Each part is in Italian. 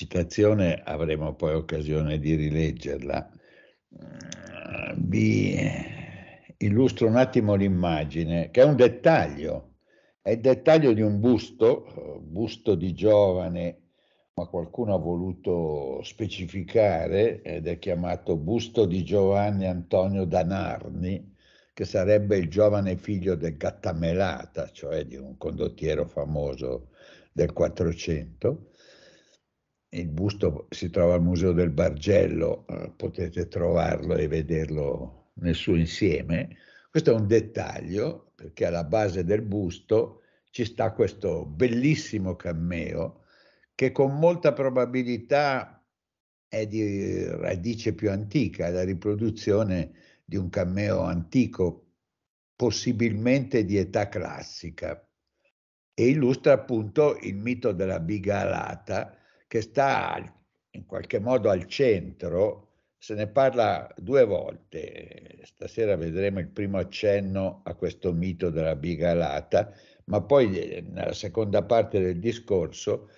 citazione avremo poi occasione di rileggerla. Vi illustro un attimo l'immagine, che è un dettaglio, è il dettaglio di un busto, busto di giovane, ma qualcuno ha voluto specificare, ed è chiamato busto di Giovanni Antonio Danarni, che sarebbe il giovane figlio del Gattamelata, cioè di un condottiero famoso del Quattrocento il busto si trova al Museo del Bargello, eh, potete trovarlo e vederlo nel suo insieme. Questo è un dettaglio perché alla base del busto ci sta questo bellissimo cammeo che con molta probabilità è di radice più antica, è la riproduzione di un cammeo antico, possibilmente di età classica, e illustra appunto il mito della biga alata, che sta in qualche modo al centro, se ne parla due volte. Stasera vedremo il primo accenno a questo mito della bigalata, ma poi eh, nella seconda parte del discorso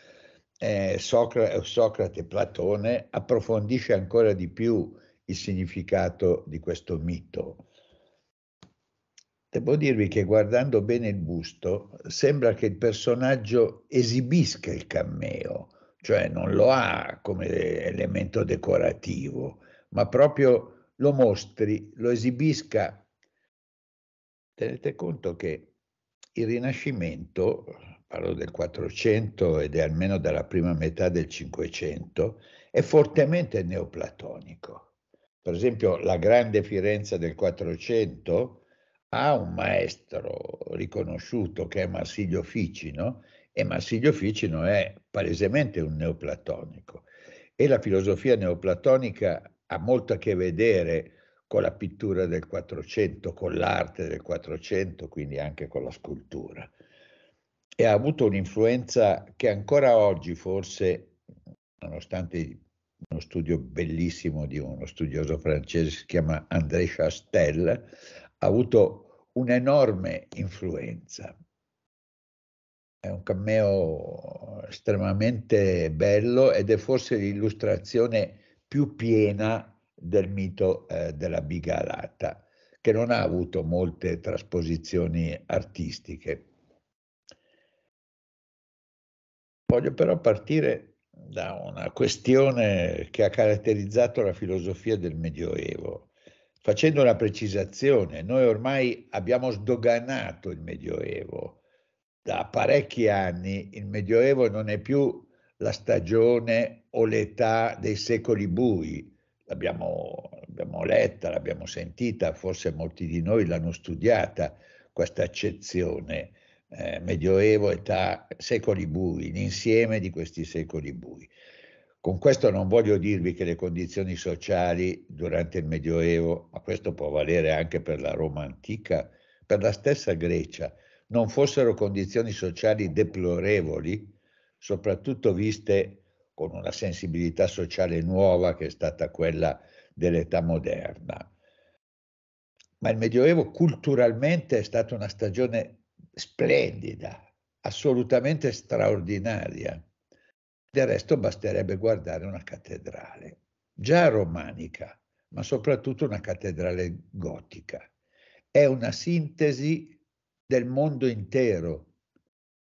eh, Socrate, Socrate Platone approfondisce ancora di più il significato di questo mito. Devo dirvi che guardando bene il busto sembra che il personaggio esibisca il cammeo, cioè non lo ha come elemento decorativo, ma proprio lo mostri, lo esibisca. Tenete conto che il Rinascimento, parlo del 400 ed è almeno dalla prima metà del 500, è fortemente neoplatonico. Per esempio, la grande Firenze del 400 ha un maestro riconosciuto che è Marsilio Ficino, e Marsilio Ficino è palesemente un neoplatonico e la filosofia neoplatonica ha molto a che vedere con la pittura del Quattrocento, con l'arte del Quattrocento, quindi anche con la scultura. E ha avuto un'influenza che ancora oggi forse, nonostante uno studio bellissimo di uno studioso francese, si chiama André Chastel, ha avuto un'enorme influenza. È un cameo estremamente bello ed è forse l'illustrazione più piena del mito eh, della bigalata, che non ha avuto molte trasposizioni artistiche. Voglio però partire da una questione che ha caratterizzato la filosofia del Medioevo, facendo una precisazione. Noi ormai abbiamo sdoganato il Medioevo da parecchi anni il Medioevo non è più la stagione o l'età dei secoli bui. L'abbiamo, l'abbiamo letta, l'abbiamo sentita, forse molti di noi l'hanno studiata, questa accezione. Eh, medioevo, età, secoli bui, l'insieme di questi secoli bui. Con questo non voglio dirvi che le condizioni sociali durante il Medioevo, ma questo può valere anche per la Roma antica, per la stessa Grecia, non fossero condizioni sociali deplorevoli, soprattutto viste con una sensibilità sociale nuova che è stata quella dell'età moderna. Ma il Medioevo culturalmente è stata una stagione splendida, assolutamente straordinaria. Del resto basterebbe guardare una cattedrale, già romanica, ma soprattutto una cattedrale gotica. È una sintesi del mondo intero.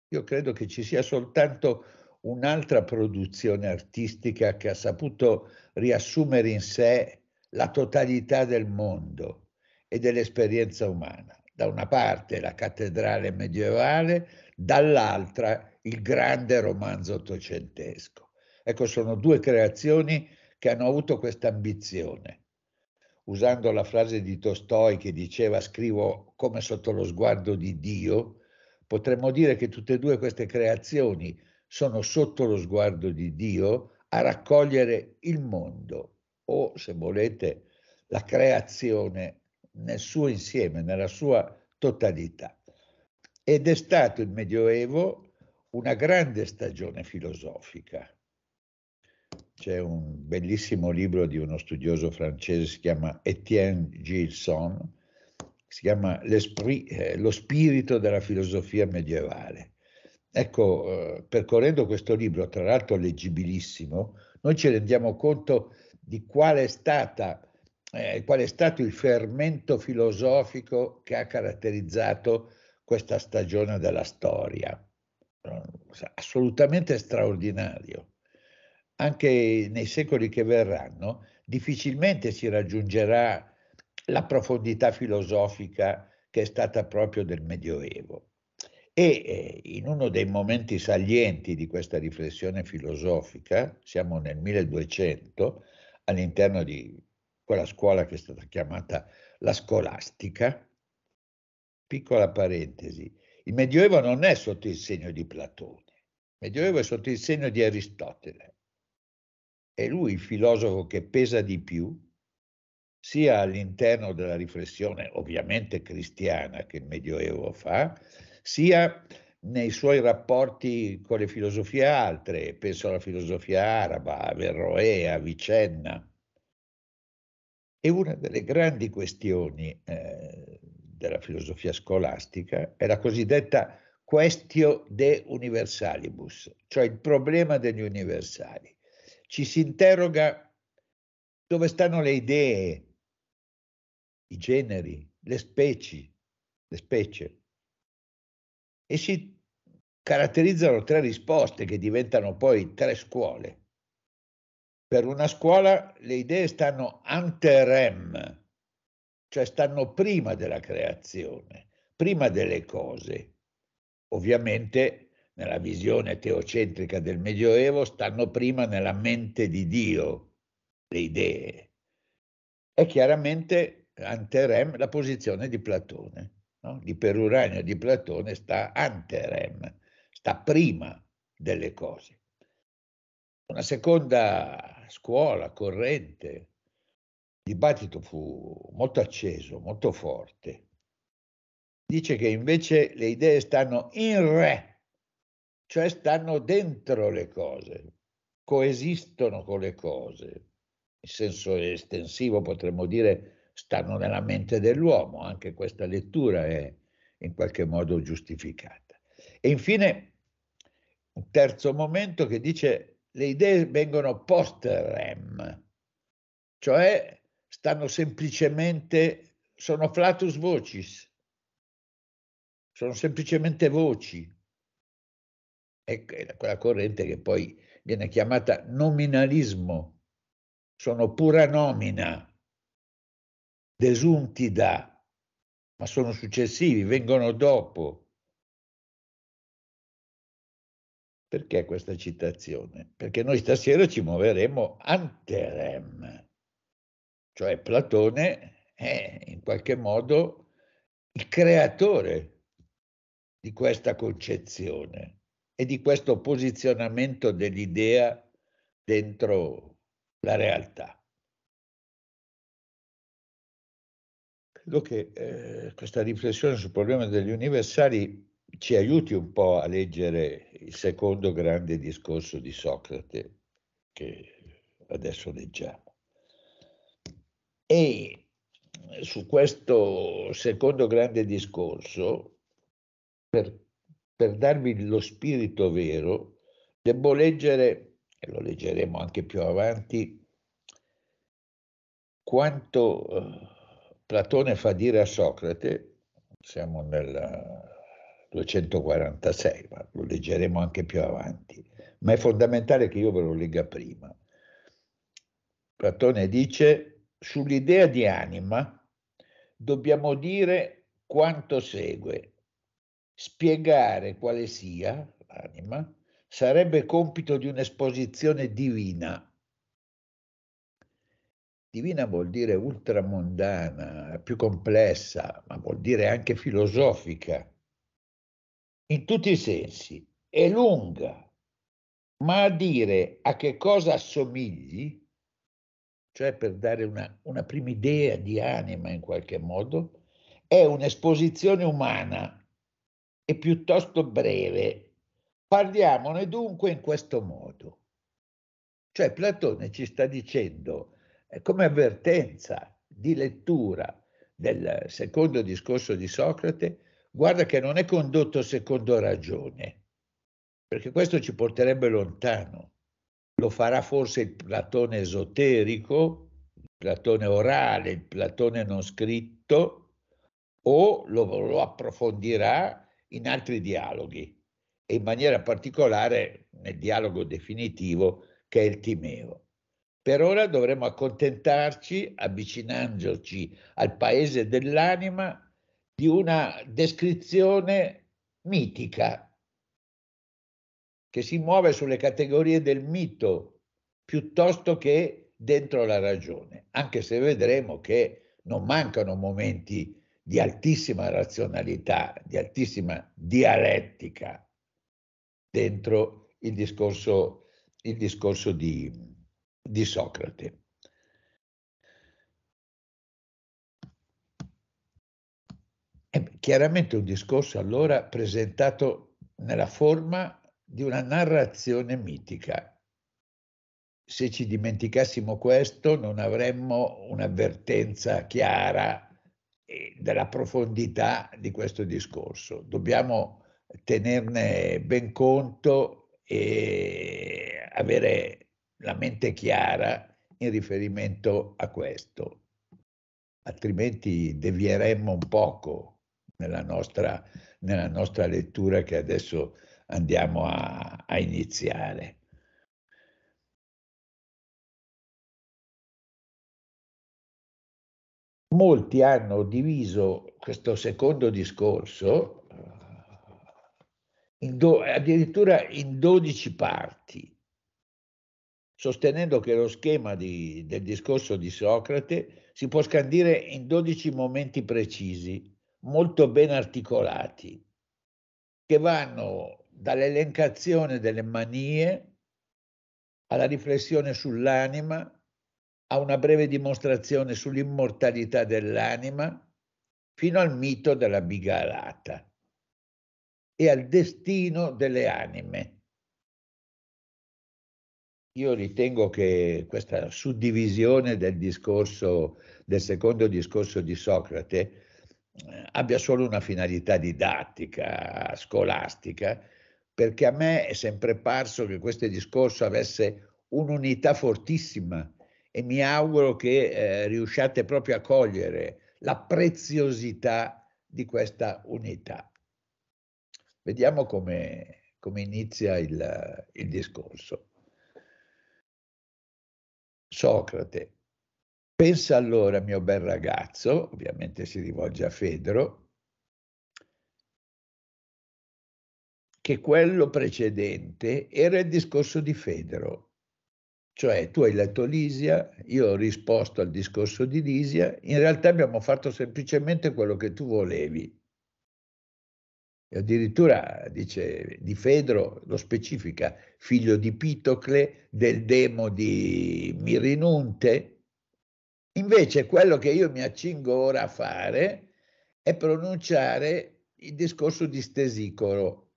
Io credo che ci sia soltanto un'altra produzione artistica che ha saputo riassumere in sé la totalità del mondo e dell'esperienza umana. Da una parte la cattedrale medievale, dall'altra il grande romanzo ottocentesco. Ecco, sono due creazioni che hanno avuto questa ambizione. Usando la frase di Tolstoi che diceva scrivo come sotto lo sguardo di Dio, potremmo dire che tutte e due queste creazioni sono sotto lo sguardo di Dio a raccogliere il mondo o, se volete, la creazione nel suo insieme, nella sua totalità. Ed è stato il Medioevo una grande stagione filosofica. C'è un bellissimo libro di uno studioso francese, si chiama Etienne Gilson, si chiama eh, Lo spirito della filosofia medievale. Ecco, eh, percorrendo questo libro, tra l'altro leggibilissimo, noi ci rendiamo conto di qual è, stata, eh, qual è stato il fermento filosofico che ha caratterizzato questa stagione della storia. Assolutamente straordinario. Anche nei secoli che verranno difficilmente si raggiungerà la profondità filosofica che è stata proprio del Medioevo. E eh, in uno dei momenti salienti di questa riflessione filosofica, siamo nel 1200, all'interno di quella scuola che è stata chiamata la scolastica, piccola parentesi, il Medioevo non è sotto il segno di Platone, il Medioevo è sotto il segno di Aristotele. È lui il filosofo che pesa di più, sia all'interno della riflessione ovviamente cristiana che il Medioevo fa, sia nei suoi rapporti con le filosofie altre, penso alla filosofia araba, a Verroè, a Vicenna. E una delle grandi questioni eh, della filosofia scolastica è la cosiddetta questio de universalibus, cioè il problema degli universali. Ci si interroga dove stanno le idee, i generi, le specie, le specie e si caratterizzano tre risposte che diventano poi tre scuole. Per una scuola le idee stanno ante rem, cioè stanno prima della creazione, prima delle cose. Ovviamente nella visione teocentrica del Medioevo stanno prima nella mente di Dio le idee. È chiaramente ante rem la posizione di Platone no? di Peruranio di Platone sta anterem, sta prima delle cose. Una seconda scuola corrente, il dibattito fu molto acceso, molto forte. Dice che invece le idee stanno in re, cioè stanno dentro le cose, coesistono con le cose. In senso estensivo potremmo dire stanno nella mente dell'uomo, anche questa lettura è in qualche modo giustificata. E infine un terzo momento che dice le idee vengono post rem, cioè stanno semplicemente, sono flatus vocis, sono semplicemente voci. È quella corrente che poi viene chiamata nominalismo, sono pura nomina, desunti da, ma sono successivi, vengono dopo. Perché questa citazione? Perché noi stasera ci muoveremo anterem, cioè Platone è in qualche modo il creatore di questa concezione e di questo posizionamento dell'idea dentro la realtà. credo che eh, questa riflessione sul problema degli universali ci aiuti un po' a leggere il secondo grande discorso di Socrate che adesso leggiamo. E su questo secondo grande discorso, per, per darvi lo spirito vero, devo leggere, e lo leggeremo anche più avanti, quanto eh, Platone fa dire a Socrate, siamo nel 246, ma lo leggeremo anche più avanti, ma è fondamentale che io ve lo legga prima. Platone dice, sull'idea di anima dobbiamo dire quanto segue. Spiegare quale sia l'anima sarebbe compito di un'esposizione divina Divina vuol dire ultramondana, più complessa, ma vuol dire anche filosofica, in tutti i sensi. È lunga, ma a dire a che cosa assomigli, cioè per dare una, una prima idea di anima in qualche modo, è un'esposizione umana e piuttosto breve. Parliamone dunque in questo modo. Cioè Platone ci sta dicendo come avvertenza di lettura del secondo discorso di Socrate, guarda che non è condotto secondo ragione, perché questo ci porterebbe lontano. Lo farà forse il Platone esoterico, il Platone orale, il Platone non scritto, o lo, lo approfondirà in altri dialoghi, e in maniera particolare nel dialogo definitivo che è il Timeo. Per ora dovremo accontentarci, avvicinandoci al paese dell'anima, di una descrizione mitica che si muove sulle categorie del mito piuttosto che dentro la ragione, anche se vedremo che non mancano momenti di altissima razionalità, di altissima dialettica dentro il discorso, il discorso di, di Socrate. È chiaramente un discorso allora presentato nella forma di una narrazione mitica. Se ci dimenticassimo questo non avremmo un'avvertenza chiara della profondità di questo discorso. Dobbiamo tenerne ben conto e avere la mente chiara in riferimento a questo, altrimenti devieremmo un poco nella nostra, nella nostra lettura che adesso andiamo a, a iniziare. Molti hanno diviso questo secondo discorso in do, addirittura in 12 parti sostenendo che lo schema di, del discorso di Socrate si può scandire in 12 momenti precisi, molto ben articolati, che vanno dall'elencazione delle manie alla riflessione sull'anima, a una breve dimostrazione sull'immortalità dell'anima, fino al mito della bigalata e al destino delle anime. Io ritengo che questa suddivisione del discorso, del secondo discorso di Socrate, eh, abbia solo una finalità didattica, scolastica, perché a me è sempre parso che questo discorso avesse un'unità fortissima e mi auguro che eh, riusciate proprio a cogliere la preziosità di questa unità. Vediamo come, come inizia il, il discorso. Socrate. Pensa allora, mio bel ragazzo, ovviamente si rivolge a Fedro, che quello precedente era il discorso di Fedro, cioè tu hai letto Lisia, io ho risposto al discorso di Lisia, in realtà abbiamo fatto semplicemente quello che tu volevi. E addirittura dice di Fedro, lo specifica, figlio di Pitocle, del demo di Mirinunte, Invece quello che io mi accingo ora a fare è pronunciare il discorso di Stesicoro.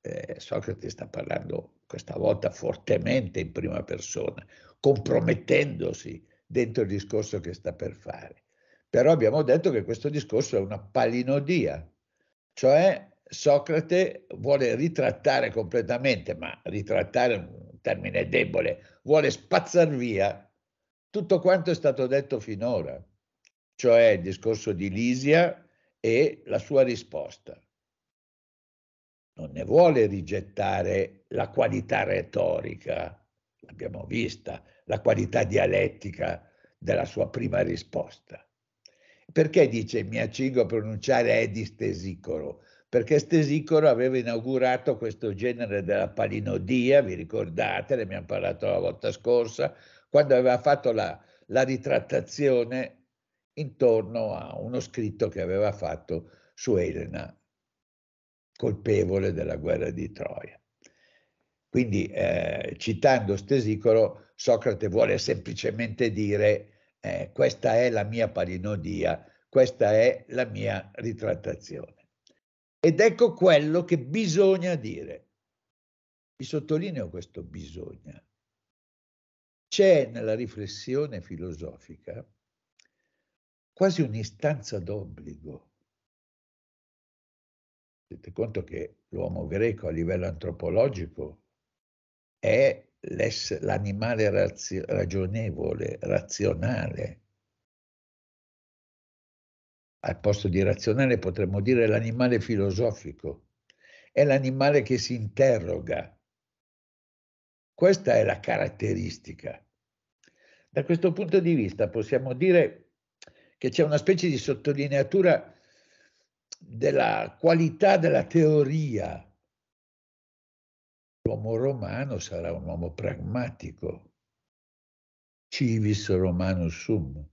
Eh, Socrate sta parlando questa volta fortemente in prima persona, compromettendosi dentro il discorso che sta per fare. Però abbiamo detto che questo discorso è una palinodia, cioè Socrate vuole ritrattare completamente, ma ritrattare è un termine debole, vuole spazzar via tutto quanto è stato detto finora, cioè il discorso di Lisia e la sua risposta. Non ne vuole rigettare la qualità retorica, l'abbiamo vista, la qualità dialettica della sua prima risposta. Perché dice mi accingo a pronunciare Edis Tesicoro? perché Stesicoro aveva inaugurato questo genere della palinodia, vi ricordate, ne abbiamo parlato la volta scorsa, quando aveva fatto la, la ritrattazione intorno a uno scritto che aveva fatto su Elena, colpevole della guerra di Troia. Quindi, eh, citando Stesicoro, Socrate vuole semplicemente dire eh, questa è la mia palinodia, questa è la mia ritrattazione. Ed ecco quello che bisogna dire. Vi sottolineo questo bisogna. C'è nella riflessione filosofica quasi un'istanza d'obbligo. Tenete conto che l'uomo greco a livello antropologico è l'animale razio, ragionevole, razionale, al posto di razionale potremmo dire l'animale filosofico, è l'animale che si interroga. Questa è la caratteristica. Da questo punto di vista possiamo dire che c'è una specie di sottolineatura della qualità della teoria. L'uomo romano sarà un uomo pragmatico, civis romanus sum,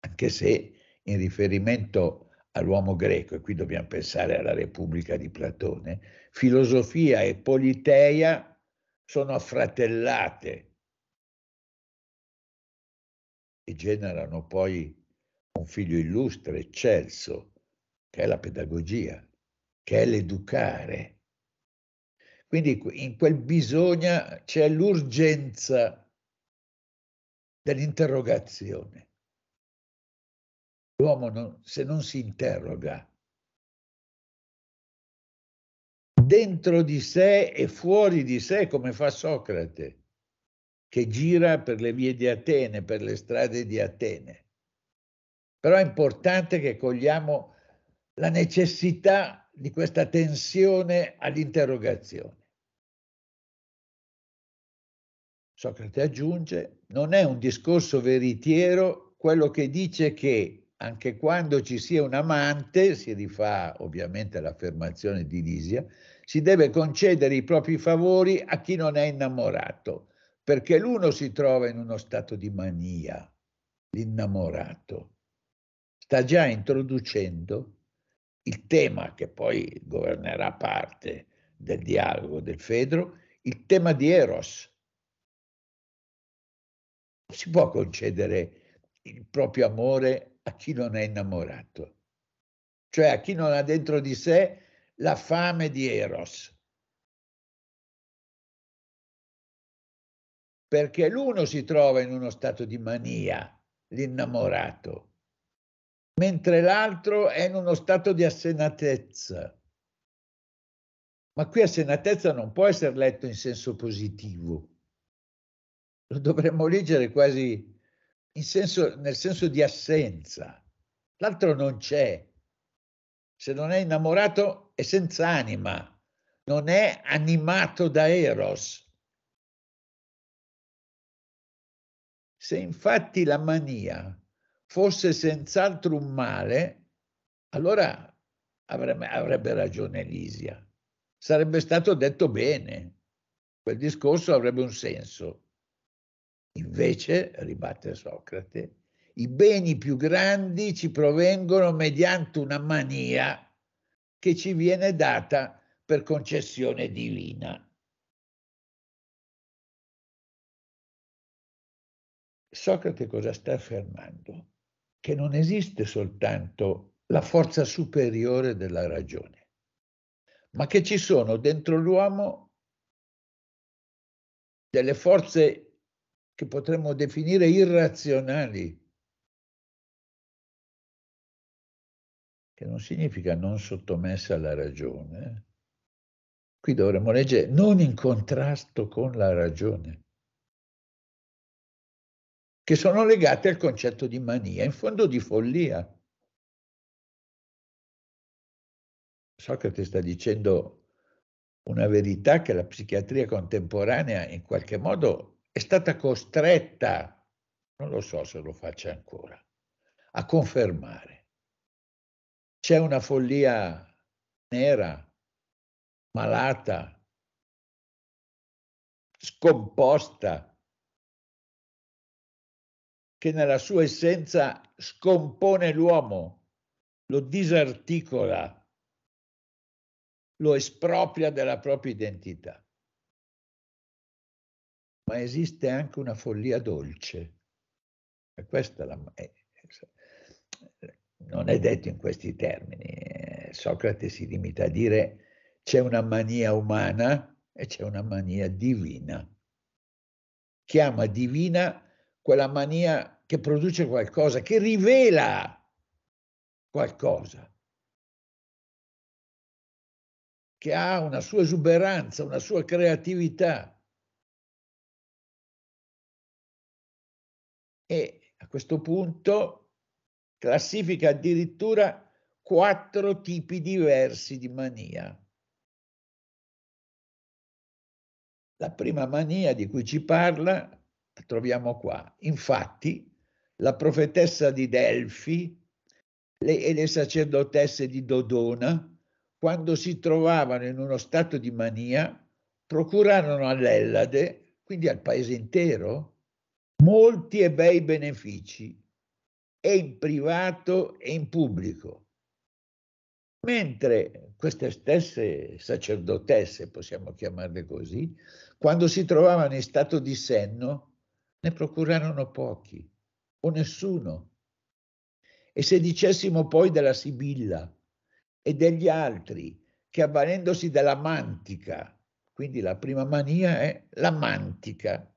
anche se in riferimento all'uomo greco, e qui dobbiamo pensare alla Repubblica di Platone, filosofia e politeia sono affratellate. E generano poi un figlio illustre, eccelso, che è la pedagogia, che è l'educare. Quindi in quel bisogna c'è l'urgenza dell'interrogazione. L'uomo non, se non si interroga dentro di sé e fuori di sé come fa Socrate, che gira per le vie di Atene, per le strade di Atene. Però è importante che cogliamo la necessità di questa tensione all'interrogazione. Socrate aggiunge, non è un discorso veritiero quello che dice che anche quando ci sia un amante, si rifà ovviamente all'affermazione di Lisia, si deve concedere i propri favori a chi non è innamorato, perché l'uno si trova in uno stato di mania, l'innamorato. Sta già introducendo il tema che poi governerà parte del dialogo del Fedro, il tema di Eros. Non si può concedere il proprio amore a chi non è innamorato, cioè a chi non ha dentro di sé la fame di Eros. Perché l'uno si trova in uno stato di mania, l'innamorato, mentre l'altro è in uno stato di assenatezza. Ma qui assenatezza non può essere letto in senso positivo. Lo dovremmo leggere quasi senso, nel senso di assenza. L'altro non c'è. Se non è innamorato è senza anima, non è animato da Eros. Se infatti la mania fosse senz'altro un male, allora avrebbe, avrebbe ragione Elisia. Sarebbe stato detto bene, quel discorso avrebbe un senso. Invece, ribatte Socrate, i beni più grandi ci provengono mediante una mania che ci viene data per concessione divina. Socrate cosa sta affermando? Che non esiste soltanto la forza superiore della ragione, ma che ci sono dentro l'uomo delle forze che potremmo definire irrazionali, che non significa non sottomessa alla ragione. Qui dovremmo leggere non in contrasto con la ragione, che sono legate al concetto di mania, in fondo di follia. Socrate sta dicendo una verità che la psichiatria contemporanea in qualche modo è stata costretta, non lo so se lo faccia ancora, a confermare. C'è una follia nera, malata, scomposta, che nella sua essenza scompone l'uomo, lo disarticola, lo espropria della propria identità. Ma esiste anche una follia dolce. E questa la, è, non è detto in questi termini. Socrate si limita a dire c'è una mania umana e c'è una mania divina. Chiama divina quella mania che produce qualcosa, che rivela qualcosa. che ha una sua esuberanza, una sua creatività. E a questo punto classifica addirittura quattro tipi diversi di mania. La prima mania di cui ci parla la troviamo qua. Infatti, la profetessa di Delfi le, e le sacerdotesse di Dodona quando si trovavano in uno stato di mania, procurarono all'Ellade, quindi al paese intero, molti e bei benefici, e in privato e in pubblico. Mentre queste stesse sacerdotesse, possiamo chiamarle così, quando si trovavano in stato di senno, ne procurarono pochi o nessuno. E se dicessimo poi della Sibilla, e degli altri che avvalendosi della mantica, quindi la prima mania è la mantica,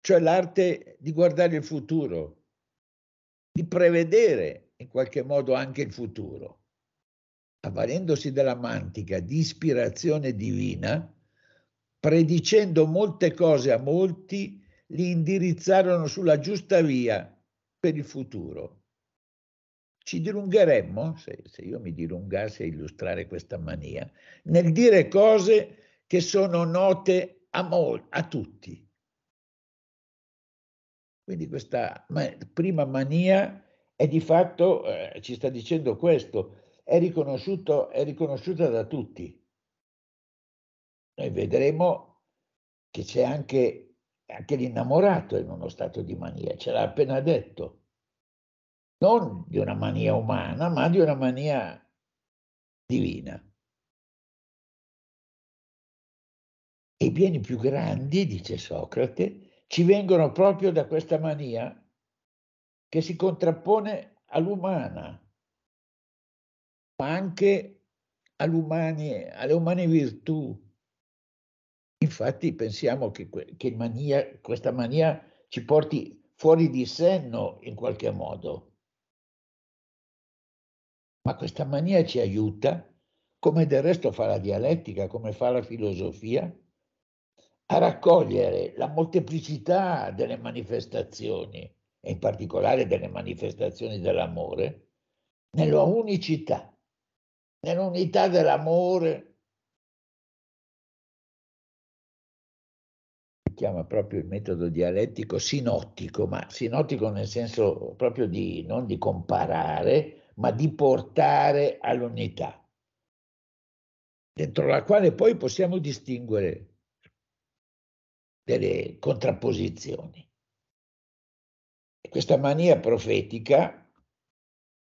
cioè l'arte di guardare il futuro, di prevedere in qualche modo anche il futuro. Avvalendosi della mantica di ispirazione divina, predicendo molte cose a molti, li indirizzarono sulla giusta via per il futuro ci dilungheremmo, se, se, io mi dilungassi a illustrare questa mania, nel dire cose che sono note a, mol, a tutti. Quindi questa ma, prima mania è di fatto, eh, ci sta dicendo questo, è, è riconosciuta da tutti. Noi vedremo che c'è anche, anche l'innamorato in uno stato di mania, ce l'ha appena detto non di una mania umana, ma di una mania divina. E i pieni più grandi, dice Socrate, ci vengono proprio da questa mania che si contrappone all'umana, ma anche alle umane virtù. Infatti pensiamo che, che mania, questa mania ci porti fuori di senno in qualche modo. Ma questa mania ci aiuta, come del resto fa la dialettica, come fa la filosofia, a raccogliere la molteplicità delle manifestazioni, e in particolare delle manifestazioni dell'amore, nella unicità, nell'unità dell'amore. Chiama proprio il metodo dialettico sinottico, ma sinottico nel senso proprio di non di comparare, ma di portare all'unità, dentro la quale poi possiamo distinguere delle contrapposizioni. E questa mania profetica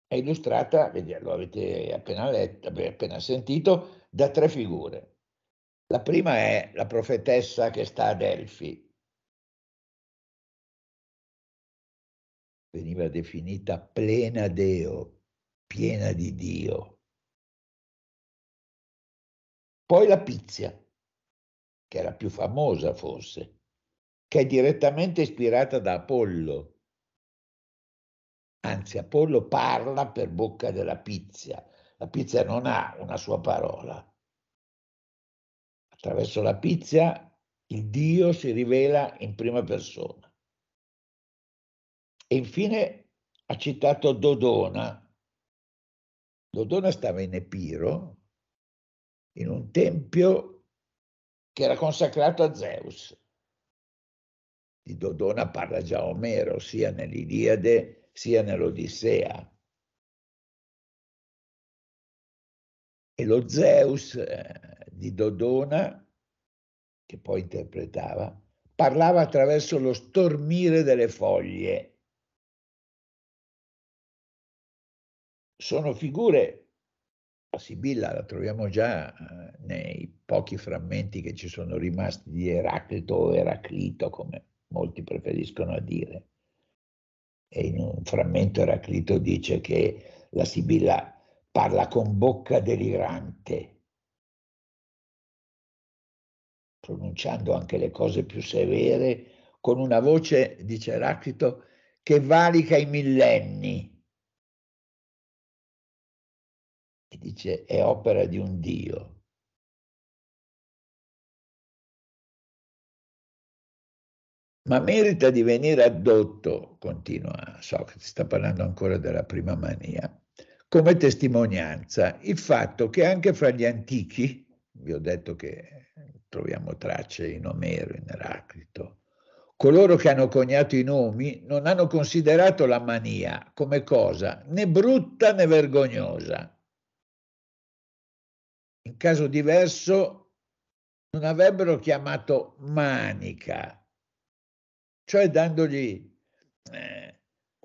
è illustrata, lo avete appena letto, appena sentito, da tre figure. La prima è la profetessa che sta a Delfi, veniva definita plena Deo, piena di Dio. Poi la Pizia, che è la più famosa forse, che è direttamente ispirata da Apollo. Anzi, Apollo parla per bocca della Pizia. La Pizia non ha una sua parola. Attraverso la Pizia il Dio si rivela in prima persona. E infine ha citato Dodona. Dodona stava in Epiro, in un tempio che era consacrato a Zeus. Di Dodona parla già Omero, sia nell'Iliade sia nell'Odissea. E lo Zeus eh, di Dodona, che poi interpretava, parlava attraverso lo stormire delle foglie. Sono figure la Sibilla la troviamo già eh, nei pochi frammenti che ci sono rimasti di Eraclito o Eraclito, come molti preferiscono a dire. E in un frammento Eraclito dice che la Sibilla parla con bocca delirante, pronunciando anche le cose più severe, con una voce, dice Eraclito, che valica i millenni e dice è opera di un Dio. Ma merita di venire addotto, continua Socrate, sta parlando ancora della prima mania, come testimonianza il fatto che anche fra gli antichi, vi ho detto che troviamo tracce in Omero, in Eraclito, coloro che hanno coniato i nomi non hanno considerato la mania come cosa né brutta né vergognosa, in caso diverso non avrebbero chiamato manica, cioè dandogli eh,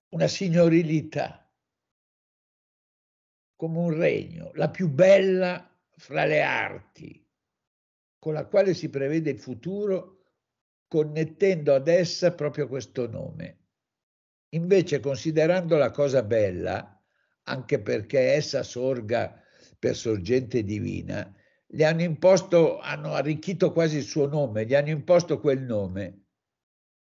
una signorilità, come un regno, la più bella fra le arti, con la quale si prevede il futuro, connettendo ad essa proprio questo nome. Invece, considerando la cosa bella, anche perché essa sorga per sorgente divina, gli hanno imposto, hanno arricchito quasi il suo nome, gli hanno imposto quel nome,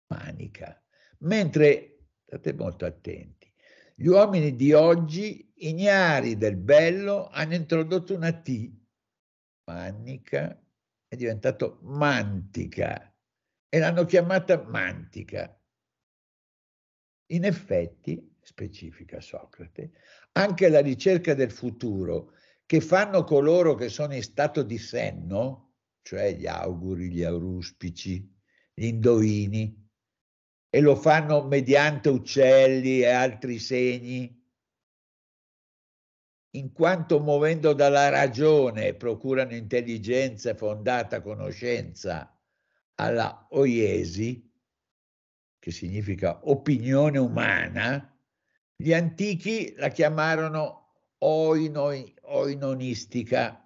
Manica. Mentre, state molto attenti, gli uomini di oggi, ignari del bello, hanno introdotto una T, Manica, è diventato Mantica e l'hanno chiamata Mantica. In effetti, specifica Socrate, anche la ricerca del futuro che fanno coloro che sono in stato di senno, cioè gli auguri, gli auruspici, gli indovini, e lo fanno mediante uccelli e altri segni, in quanto muovendo dalla ragione procurano intelligenza e fondata conoscenza alla oiesi, che significa opinione umana, gli antichi la chiamarono oinoi, oinonistica.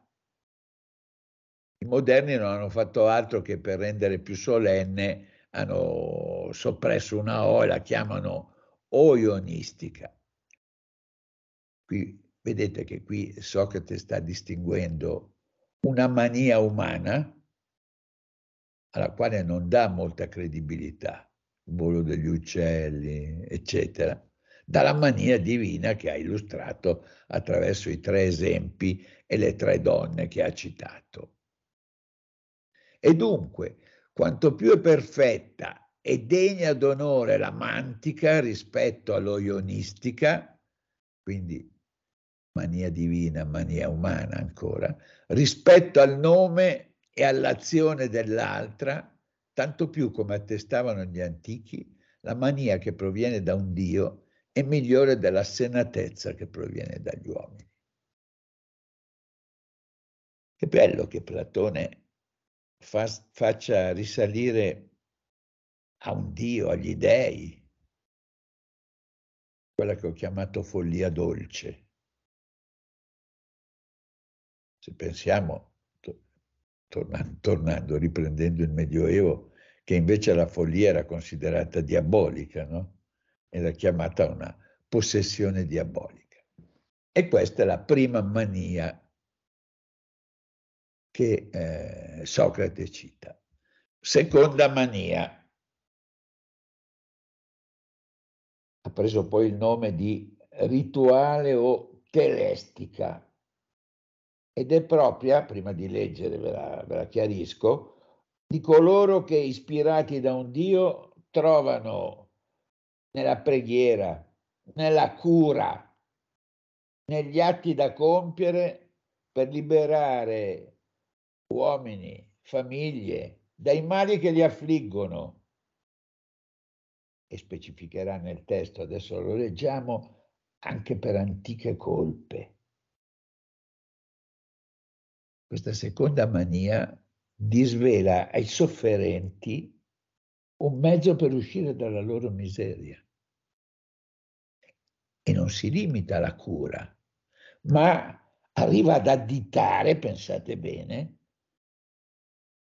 I moderni non hanno fatto altro che per rendere più solenne hanno soppresso una O e la chiamano oionistica. Qui vedete che qui Socrate sta distinguendo una mania umana alla quale non dà molta credibilità, il volo degli uccelli, eccetera, dalla mania divina che ha illustrato attraverso i tre esempi e le tre donne che ha citato. E dunque, quanto più è perfetta e degna d'onore la mantica rispetto all'oionistica, quindi mania divina, mania umana ancora, rispetto al nome e all'azione dell'altra, tanto più come attestavano gli antichi, la mania che proviene da un Dio è migliore della senatezza che proviene dagli uomini. È bello che Platone fa, faccia risalire a un Dio, agli dei, quella che ho chiamato follia dolce. Se pensiamo, tornando, tornando riprendendo il Medioevo, che invece la follia era considerata diabolica, no? era chiamata una possessione diabolica. E questa è la prima mania che eh, Socrate cita. Seconda mania. Ha preso poi il nome di rituale o telestica ed è propria, prima di leggere ve la, ve la chiarisco, di coloro che ispirati da un Dio trovano nella preghiera, nella cura, negli atti da compiere per liberare uomini, famiglie dai mali che li affliggono. E specificherà nel testo, adesso lo leggiamo, anche per antiche colpe. Questa seconda mania disvela ai sofferenti un mezzo per uscire dalla loro miseria. E non si limita alla cura, ma arriva ad additare, pensate bene,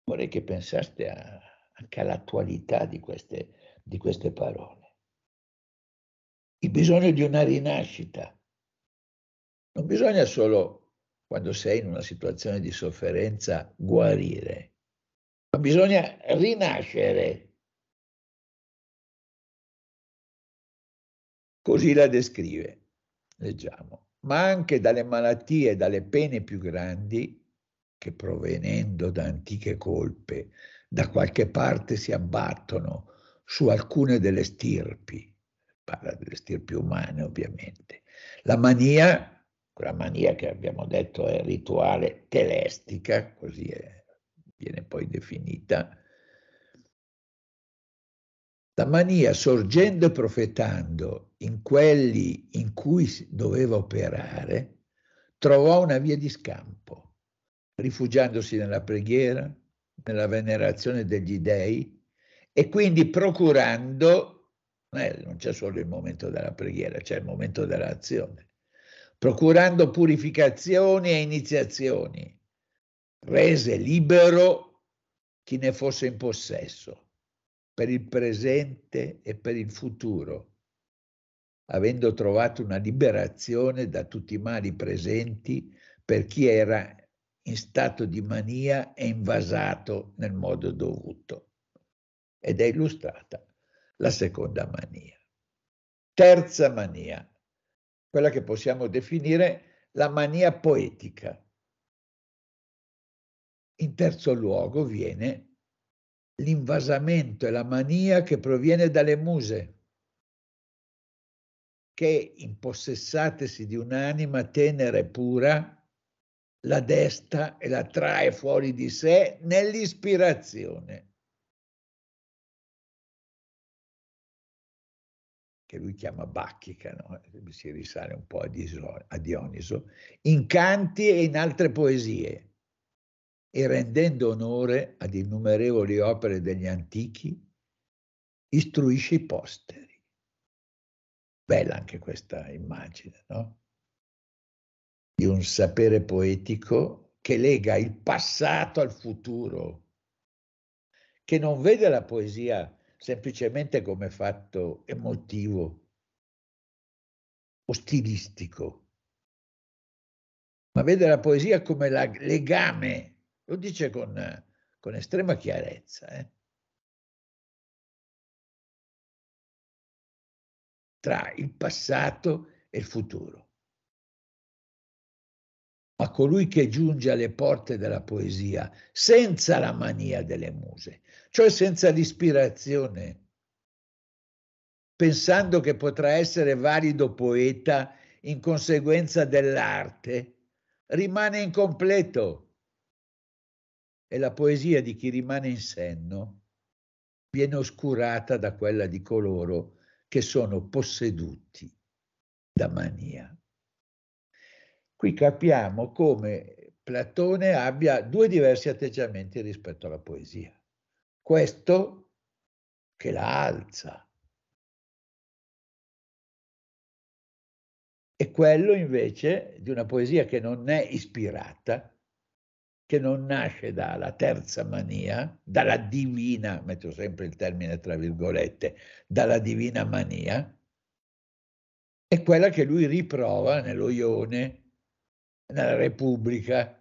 vorrei che pensaste a, anche all'attualità di queste, di queste parole. Il bisogno di una rinascita. Non bisogna solo quando sei in una situazione di sofferenza, guarire, ma bisogna rinascere. Così la descrive, leggiamo, ma anche dalle malattie e dalle pene più grandi che provenendo da antiche colpe da qualche parte si abbattono su alcune delle stirpi, parla delle stirpi umane ovviamente. La mania quella mania che abbiamo detto è rituale telestica, così è, viene poi definita. La mania, sorgendo e profetando in quelli in cui doveva operare, trovò una via di scampo, rifugiandosi nella preghiera, nella venerazione degli dei e quindi procurando, eh, non c'è solo il momento della preghiera, c'è il momento dell'azione procurando purificazioni e iniziazioni, rese libero chi ne fosse in possesso, per il presente e per il futuro, avendo trovato una liberazione da tutti i mali presenti per chi era in stato di mania e invasato nel modo dovuto. Ed è illustrata la seconda mania. Terza mania, quella che possiamo definire la mania poetica. In terzo luogo viene l'invasamento e la mania che proviene dalle muse, che impossessatesi di un'anima tenera e pura, la desta e la trae fuori di sé nell'ispirazione. Che lui chiama Bacchica, no? si risale un po' a, Dioniso, in canti e in altre poesie, e rendendo onore ad innumerevoli opere degli antichi, istruisce i posteri. Bella anche questa immagine, no? Di un sapere poetico che lega il passato al futuro, che non vede la poesia semplicemente come fatto emotivo o stilistico, ma vede la poesia come la legame, lo dice con, con estrema chiarezza, eh? tra il passato e il futuro. Ma colui che giunge alle porte della poesia senza la mania delle muse, cioè senza l'ispirazione, pensando che potrà essere valido poeta in conseguenza dell'arte, rimane incompleto. E la poesia di chi rimane in senno viene oscurata da quella di coloro che sono posseduti da mania. Qui capiamo come Platone abbia due diversi atteggiamenti rispetto alla poesia. Questo che la alza e quello invece di una poesia che non è ispirata, che non nasce dalla terza mania, dalla divina, metto sempre il termine tra virgolette, dalla divina mania, è quella che lui riprova nello Ione, nella Repubblica,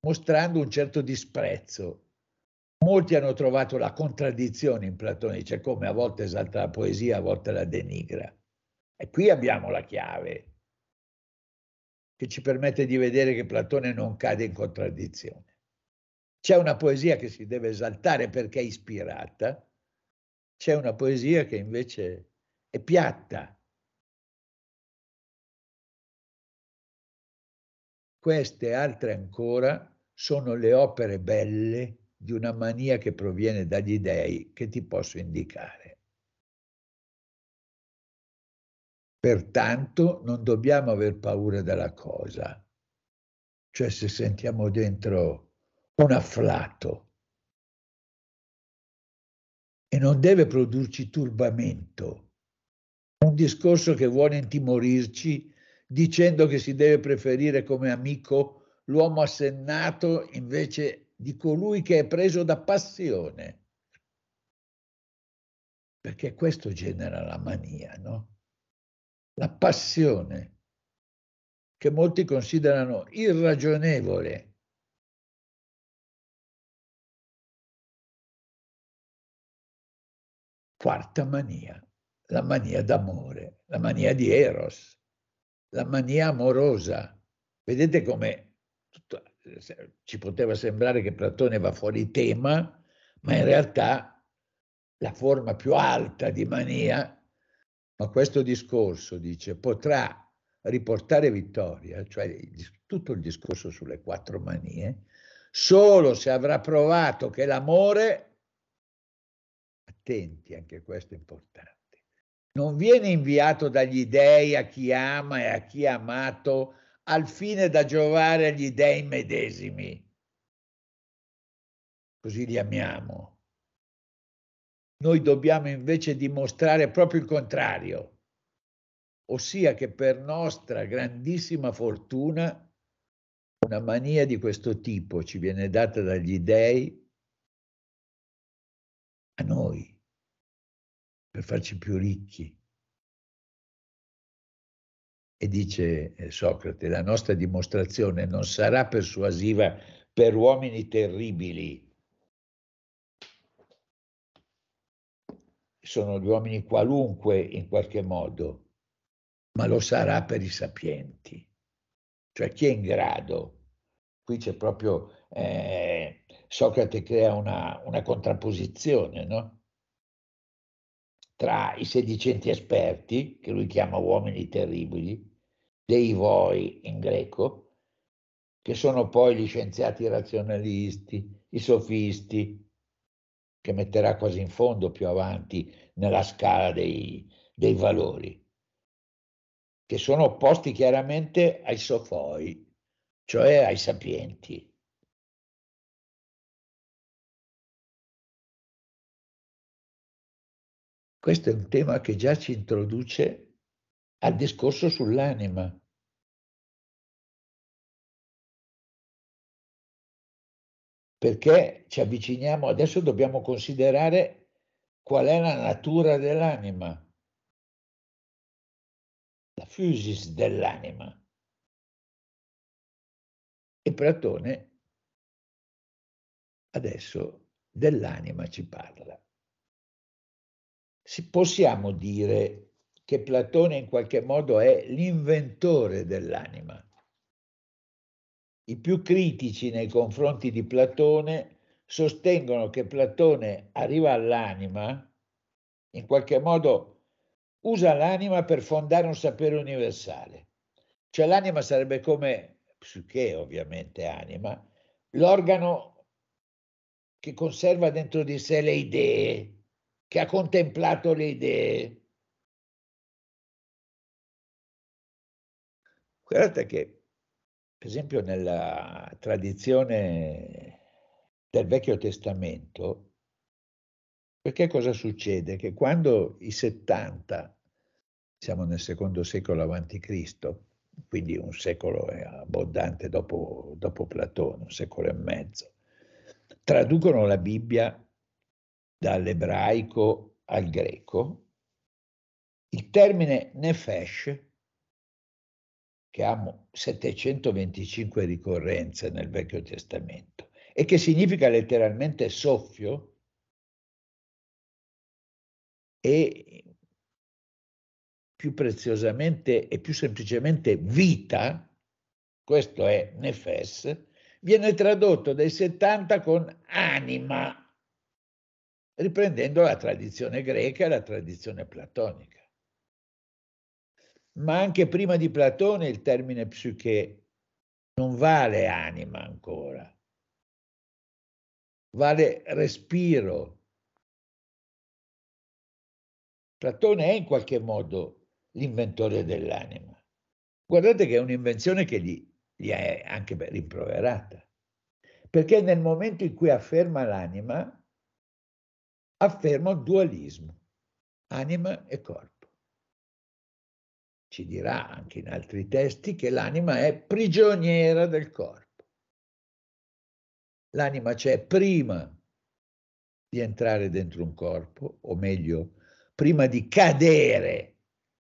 mostrando un certo disprezzo. Molti hanno trovato la contraddizione in Platone, dice come a volte esalta la poesia, a volte la denigra. E qui abbiamo la chiave che ci permette di vedere che Platone non cade in contraddizione. C'è una poesia che si deve esaltare perché è ispirata, c'è una poesia che invece è piatta. Queste altre ancora sono le opere belle di una mania che proviene dagli dei che ti posso indicare. Pertanto non dobbiamo aver paura della cosa, cioè se sentiamo dentro un afflato. E non deve produrci turbamento, un discorso che vuole intimorirci dicendo che si deve preferire come amico l'uomo assennato invece di colui che è preso da passione. Perché questo genera la mania, no? la passione, che molti considerano irragionevole. Quarta mania, la mania d'amore, la mania di Eros, la mania amorosa. Vedete come tutto, ci poteva sembrare che Platone va fuori tema, ma in realtà la forma più alta di mania ma questo discorso, dice, potrà riportare vittoria, cioè tutto il discorso sulle quattro manie, solo se avrà provato che l'amore, attenti, anche questo è importante, non viene inviato dagli dei a chi ama e a chi è amato al fine da giovare agli dei medesimi. Così li amiamo. Noi dobbiamo invece dimostrare proprio il contrario, ossia che per nostra grandissima fortuna una mania di questo tipo ci viene data dagli dèi a noi, per farci più ricchi. E dice eh, Socrate, la nostra dimostrazione non sarà persuasiva per uomini terribili, sono gli uomini qualunque in qualche modo, ma lo sarà per i sapienti. Cioè chi è in grado? Qui c'è proprio, eh, Socrate crea una, una contrapposizione, no? Tra i sedicenti esperti, che lui chiama uomini terribili, dei voi in greco, che sono poi gli scienziati razionalisti, i sofisti, che metterà quasi in fondo più avanti nella scala dei, dei valori, che sono opposti chiaramente ai sofoi, cioè ai sapienti. Questo è un tema che già ci introduce al discorso sull'anima. perché ci avviciniamo, adesso dobbiamo considerare qual è la natura dell'anima, la physis dell'anima. E Platone adesso dell'anima ci parla. Si possiamo dire che Platone in qualche modo è l'inventore dell'anima. I più critici nei confronti di Platone sostengono che Platone arriva all'anima, in qualche modo usa l'anima per fondare un sapere universale. Cioè l'anima sarebbe come, psiche ovviamente anima, l'organo che conserva dentro di sé le idee, che ha contemplato le idee. Guardate che per esempio nella tradizione del Vecchio Testamento, perché cosa succede? Che quando i 70, siamo nel secondo secolo avanti Cristo, quindi un secolo abbondante dopo, dopo Platone, un secolo e mezzo, traducono la Bibbia dall'ebraico al greco, il termine nefesh, che ha 725 ricorrenze nel Vecchio Testamento e che significa letteralmente soffio, e più preziosamente e più semplicemente vita, questo è nefes, viene tradotto dai 70 con anima, riprendendo la tradizione greca e la tradizione platonica. Ma anche prima di Platone il termine psiche non vale anima ancora, vale respiro. Platone è in qualche modo l'inventore dell'anima. Guardate che è un'invenzione che gli, gli è anche rimproverata, perché nel momento in cui afferma l'anima, afferma il dualismo, anima e corpo. Ci dirà anche in altri testi che l'anima è prigioniera del corpo. L'anima c'è prima di entrare dentro un corpo, o meglio, prima di cadere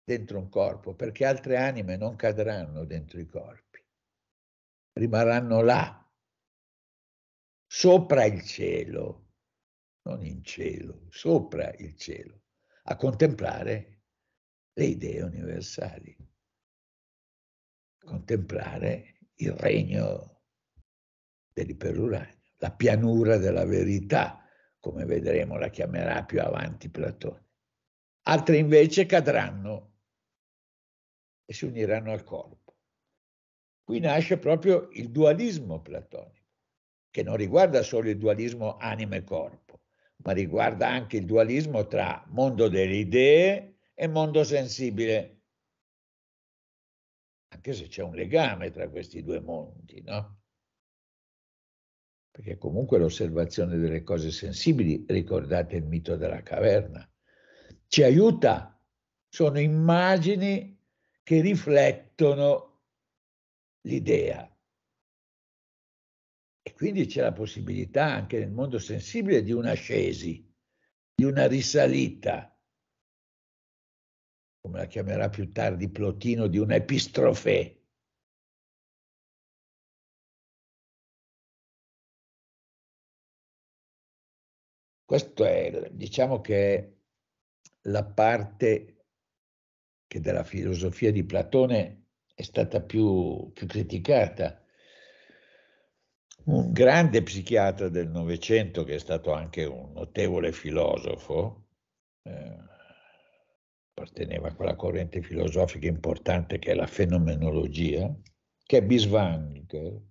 dentro un corpo, perché altre anime non cadranno dentro i corpi, rimarranno là, sopra il cielo, non in cielo, sopra il cielo, a contemplare le idee universali, a contemplare il regno dell'iperuranio, la pianura della verità, come vedremo la chiamerà più avanti Platone. Altre invece cadranno e si uniranno al corpo. Qui nasce proprio il dualismo platonico, che non riguarda solo il dualismo anima e corpo, ma riguarda anche il dualismo tra mondo delle idee e mondo sensibile, anche se c'è un legame tra questi due mondi, no? Perché comunque l'osservazione delle cose sensibili, ricordate il mito della caverna, ci aiuta, sono immagini che riflettono l'idea. Quindi c'è la possibilità anche nel mondo sensibile di un'ascesi, di una risalita, come la chiamerà più tardi Plotino, di un'epistrofè. Questo è, diciamo che è la parte che della filosofia di Platone è stata più, più criticata. Un grande psichiatra del Novecento, che è stato anche un notevole filosofo, eh, apparteneva a quella corrente filosofica importante che è la fenomenologia, che è Biswang,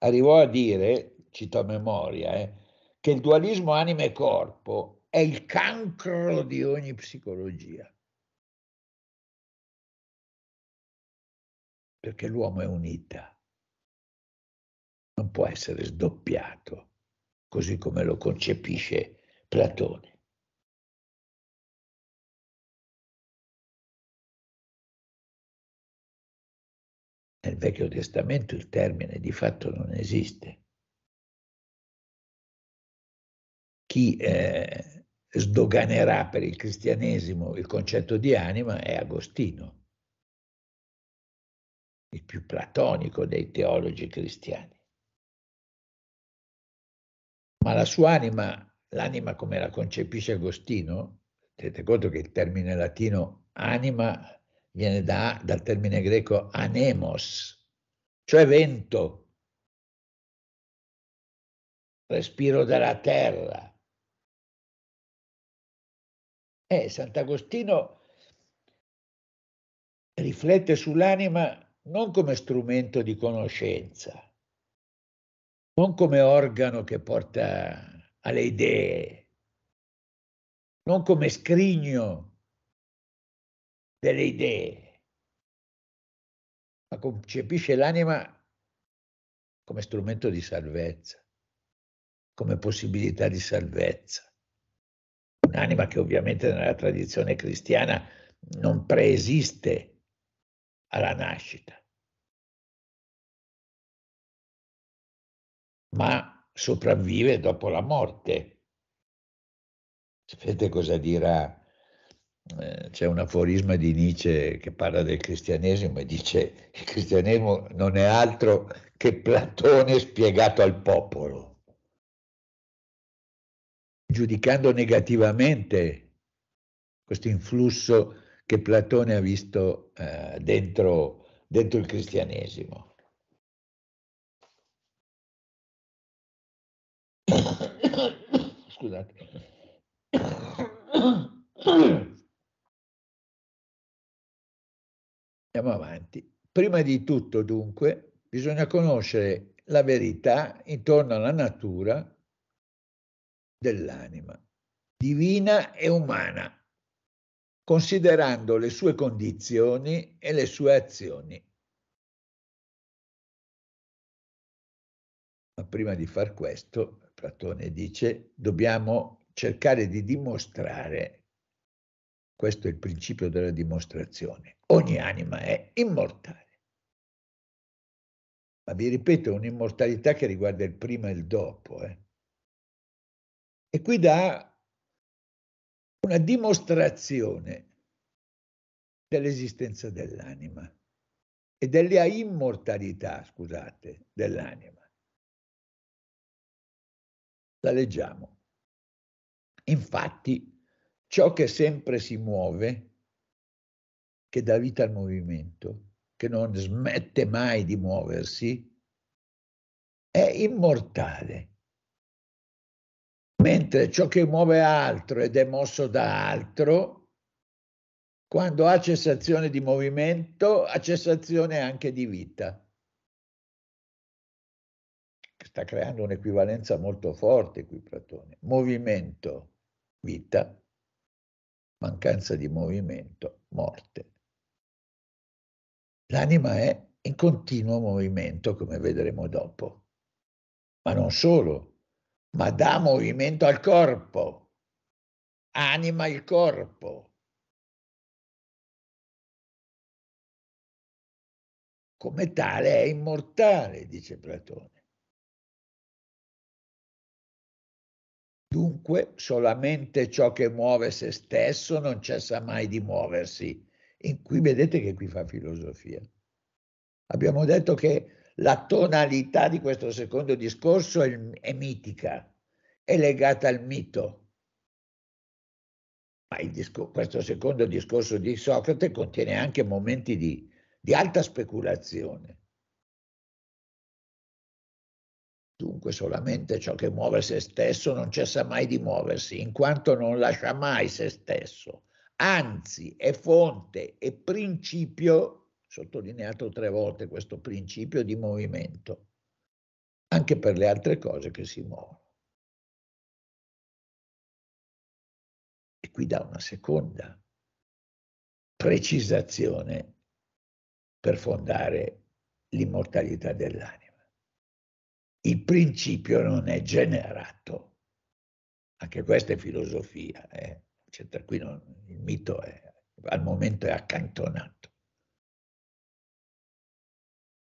arrivò a dire, cito a memoria, eh, che il dualismo anima e corpo è il cancro di ogni psicologia. Perché l'uomo è unita, non può essere sdoppiato, così come lo concepisce Platone. Nel Vecchio Testamento il termine di fatto non esiste. Chi eh, sdoganerà per il cristianesimo il concetto di anima è Agostino, il più platonico dei teologi cristiani. Ma la sua anima, l'anima come la concepisce Agostino, tenete conto che il termine latino anima viene da, dal termine greco anemos, cioè vento, respiro della terra, Eh, Sant'Agostino riflette sull'anima non come strumento di conoscenza, non come organo che porta alle idee, non come scrigno delle idee, ma concepisce l'anima come strumento di salvezza, come possibilità di salvezza. Un'anima che ovviamente nella tradizione cristiana non preesiste alla nascita, ma sopravvive dopo la morte. Sapete cosa dirà eh, c'è un aforisma di Nietzsche che parla del cristianesimo e dice il cristianesimo non è altro che Platone spiegato al popolo, giudicando negativamente questo influsso che Platone ha visto eh, dentro, dentro il cristianesimo. Scusate. Andiamo avanti. Prima di tutto, dunque, bisogna conoscere la verità intorno alla natura dell'anima, divina e umana, considerando le sue condizioni e le sue azioni. Ma prima di far questo, Platone dice, dobbiamo cercare di dimostrare, questo è il principio della dimostrazione, ogni anima è immortale. Ma vi ripeto, è un'immortalità che riguarda il prima e il dopo. Eh. E qui dà una dimostrazione dell'esistenza dell'anima e della immortalità, scusate, dell'anima. La leggiamo. Infatti, ciò che sempre si muove, che dà vita al movimento, che non smette mai di muoversi, è immortale. Mentre ciò che muove altro ed è mosso da altro, quando ha cessazione di movimento, ha cessazione anche di vita sta creando un'equivalenza molto forte qui Platone. Movimento, vita, mancanza di movimento, morte. L'anima è in continuo movimento, come vedremo dopo. Ma non solo, ma dà movimento al corpo, anima il corpo. Come tale è immortale, dice Platone. Dunque, solamente ciò che muove se stesso non cessa mai di muoversi. In qui vedete che qui fa filosofia. Abbiamo detto che la tonalità di questo secondo discorso è, è mitica, è legata al mito. Ma discor- questo secondo discorso di Socrate contiene anche momenti di, di alta speculazione. Dunque solamente ciò che muove se stesso non cessa mai di muoversi, in quanto non lascia mai se stesso. Anzi, è fonte e principio, sottolineato tre volte questo principio di movimento, anche per le altre cose che si muovono. E qui dà una seconda precisazione per fondare l'immortalità dell'anima il principio non è generato. Anche questa è filosofia, eh? Cioè, qui non, il mito è, al momento è accantonato.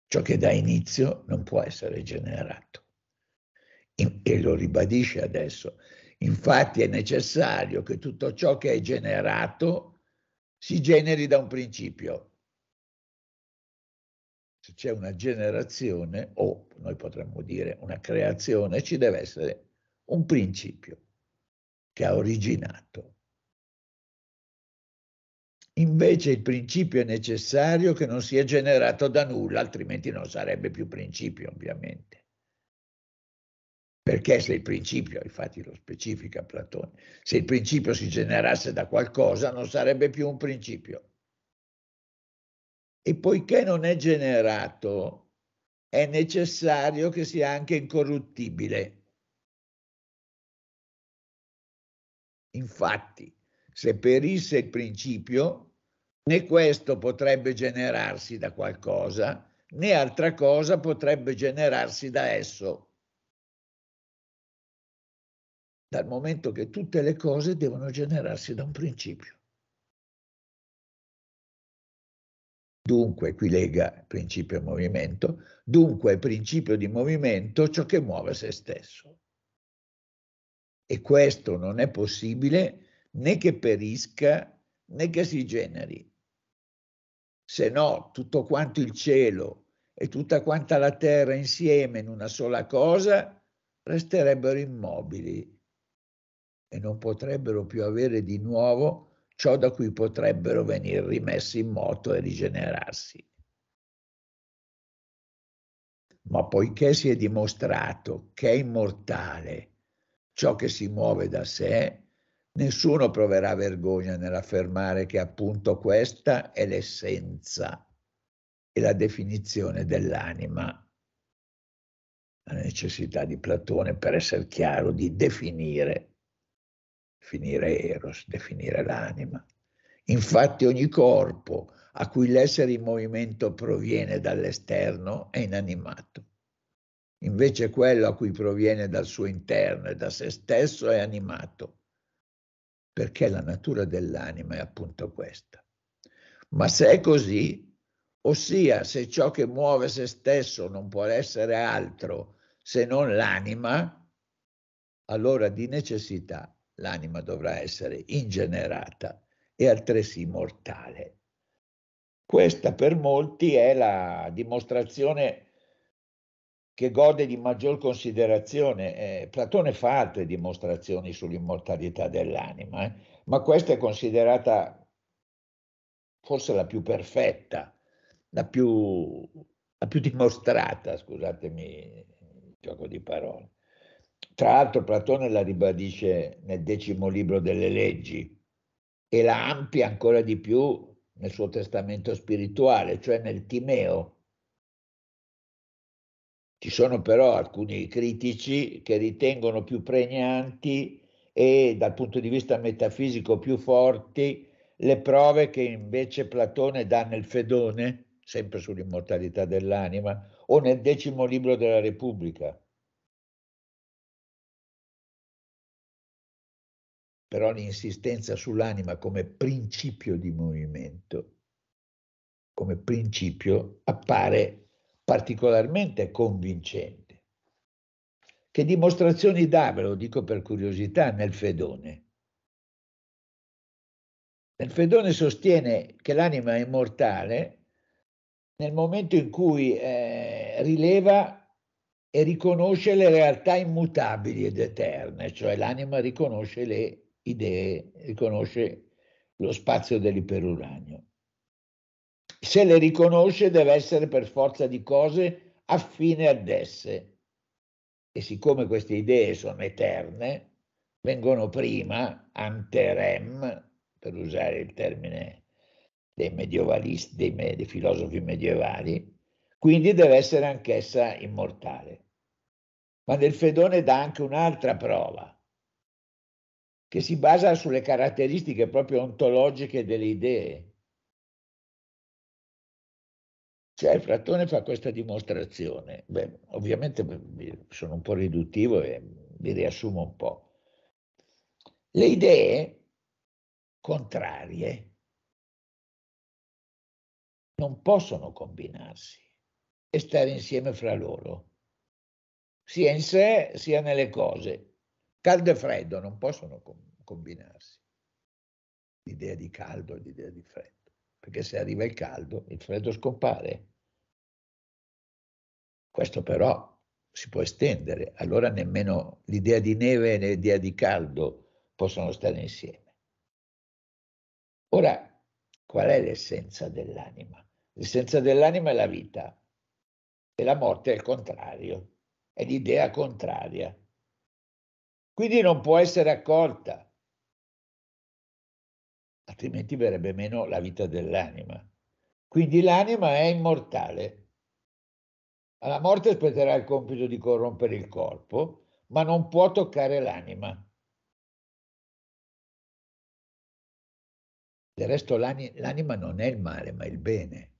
Ciò che dà inizio non può essere generato. In, e lo ribadisce adesso. Infatti è necessario che tutto ciò che è generato si generi da un principio se c'è una generazione o noi potremmo dire una creazione, ci deve essere un principio che ha originato. Invece il principio è necessario che non sia generato da nulla, altrimenti non sarebbe più principio, ovviamente. Perché se il principio, infatti lo specifica Platone, se il principio si generasse da qualcosa non sarebbe più un principio, e poiché non è generato, è necessario che sia anche incorruttibile. Infatti, se perisse il principio, né questo potrebbe generarsi da qualcosa, né altra cosa potrebbe generarsi da esso. Dal momento che tutte le cose devono generarsi da un principio. Dunque, qui lega principio e movimento, dunque principio di movimento ciò che muove se stesso. E questo non è possibile né che perisca né che si generi. Se no, tutto quanto il cielo e tutta quanta la terra insieme in una sola cosa resterebbero immobili e non potrebbero più avere di nuovo ciò da cui potrebbero venire rimessi in moto e rigenerarsi. Ma poiché si è dimostrato che è immortale ciò che si muove da sé, nessuno proverà vergogna nell'affermare che appunto questa è l'essenza e la definizione dell'anima. La necessità di Platone, per essere chiaro, di definire, definire Eros, definire l'anima. Infatti ogni corpo a cui l'essere in movimento proviene dall'esterno è inanimato. Invece quello a cui proviene dal suo interno e da se stesso è animato, perché la natura dell'anima è appunto questa. Ma se è così, ossia se ciò che muove se stesso non può essere altro se non l'anima, allora di necessità l'anima dovrà essere ingenerata e altresì mortale. Questa per molti è la dimostrazione che gode di maggior considerazione. Eh, Platone fa altre dimostrazioni sull'immortalità dell'anima, eh, ma questa è considerata forse la più perfetta, la più, la più dimostrata, scusatemi il gioco di parole. Tra l'altro Platone la ribadisce nel decimo libro delle leggi e la amplia ancora di più nel suo testamento spirituale, cioè nel Timeo. Ci sono però alcuni critici che ritengono più pregnanti e dal punto di vista metafisico più forti le prove che invece Platone dà nel Fedone, sempre sull'immortalità dell'anima, o nel decimo libro della Repubblica. Però l'insistenza sull'anima come principio di movimento, come principio, appare particolarmente convincente. Che dimostrazioni dà, ve lo dico per curiosità, nel Fedone? Nel Fedone sostiene che l'anima è immortale nel momento in cui eh, rileva e riconosce le realtà immutabili ed eterne, cioè l'anima riconosce le idee, riconosce lo spazio dell'iperuranio. Se le riconosce deve essere per forza di cose affine ad esse. E siccome queste idee sono eterne, vengono prima, anterem, per usare il termine dei medievalisti, dei, dei filosofi medievali, quindi deve essere anch'essa immortale. Ma nel Fedone dà anche un'altra prova, che si basa sulle caratteristiche proprio ontologiche delle idee. Cioè, Platone fa questa dimostrazione. Beh, ovviamente sono un po' riduttivo e vi riassumo un po'. Le idee contrarie non possono combinarsi e stare insieme fra loro, sia in sé sia nelle cose. Caldo e freddo non possono combinarsi. L'idea di caldo e l'idea di freddo. Perché se arriva il caldo, il freddo scompare. Questo però si può estendere, allora nemmeno l'idea di neve e l'idea di caldo possono stare insieme. Ora, qual è l'essenza dell'anima? L'essenza dell'anima è la vita e la morte è il contrario, è l'idea contraria. Quindi non può essere accolta, altrimenti verrebbe meno la vita dell'anima. Quindi l'anima è immortale. Alla morte aspetterà il compito di corrompere il corpo, ma non può toccare l'anima. Del resto l'anima non è il male, ma il bene,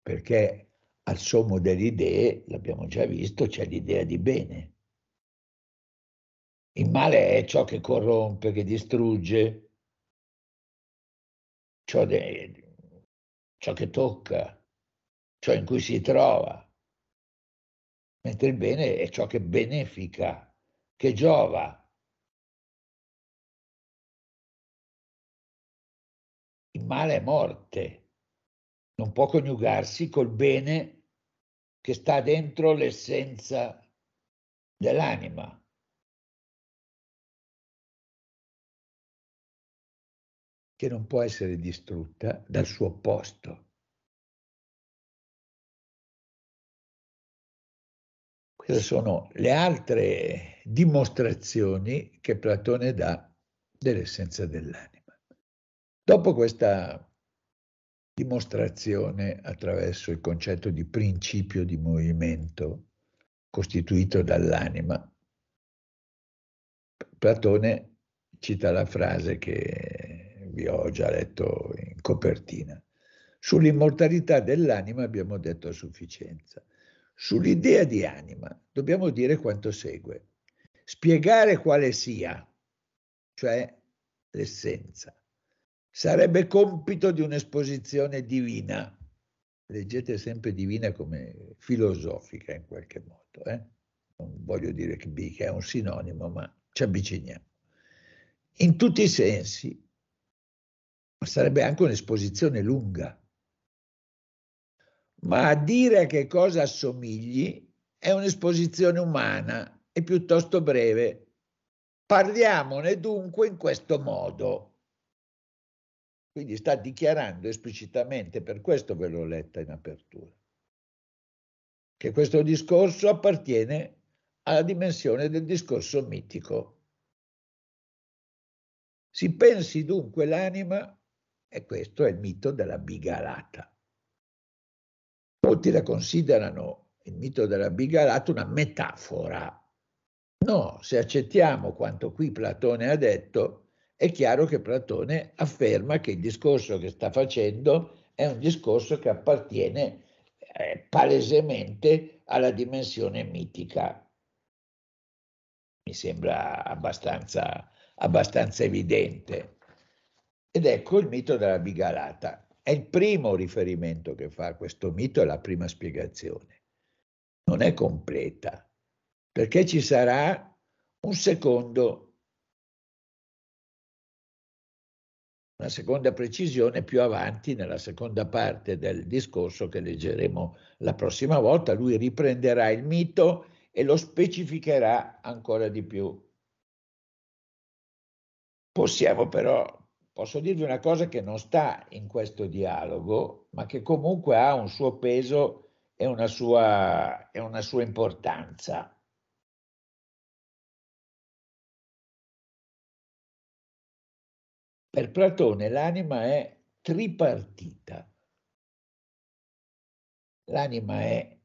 perché al sommo delle idee, l'abbiamo già visto, c'è l'idea di bene. Il male è ciò che corrompe, che distrugge, ciò, de, ciò che tocca, ciò in cui si trova, mentre il bene è ciò che benefica, che giova. il male è morte, non può coniugarsi col bene che sta dentro l'essenza dell'anima. Che non può essere distrutta dal suo opposto. Queste sono le altre dimostrazioni che Platone dà dell'essenza dell'anima. Dopo questa dimostrazione attraverso il concetto di principio di movimento costituito dall'anima, Platone cita la frase che vi ho già letto in copertina. Sull'immortalità dell'anima abbiamo detto a sufficienza. Sull'idea di anima dobbiamo dire quanto segue. Spiegare quale sia, cioè l'essenza, sarebbe compito di un'esposizione divina. Leggete sempre divina come filosofica in qualche modo. Eh? Non voglio dire che è un sinonimo, ma ci avviciniamo. In tutti i sensi, sarebbe anche un'esposizione lunga ma a dire a che cosa assomigli è un'esposizione umana e piuttosto breve. Parliamone dunque in questo modo. Quindi sta dichiarando esplicitamente, per questo ve l'ho letta in apertura, che questo discorso appartiene alla dimensione del discorso mitico. Si pensi dunque l'anima, e questo è il mito della bigalata. Molti la considerano il mito della bigalata una metafora. No, se accettiamo quanto qui Platone ha detto, è chiaro che Platone afferma che il discorso che sta facendo è un discorso che appartiene eh, palesemente alla dimensione mitica. Mi sembra abbastanza, abbastanza evidente. Ed ecco il mito della bigalata. È il primo riferimento che fa a questo mito, è la prima spiegazione. Non è completa, perché ci sarà un secondo, una seconda precisione più avanti nella seconda parte del discorso che leggeremo la prossima volta. Lui riprenderà il mito e lo specificherà ancora di più. Possiamo però posso dirvi una cosa che non sta in questo dialogo, ma che comunque ha un suo peso e una sua, e una sua importanza. Per Platone l'anima è tripartita. L'anima è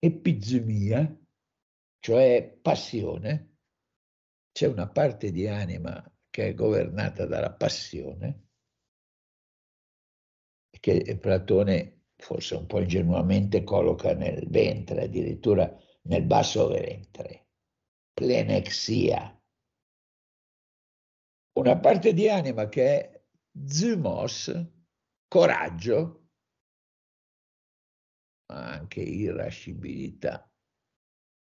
epizemia, cioè passione. C'è una parte di anima che è governata dalla passione, che Platone forse un po' ingenuamente colloca nel ventre, addirittura nel basso ventre, plenexia. Una parte di anima che è zymos, coraggio, ma anche irascibilità.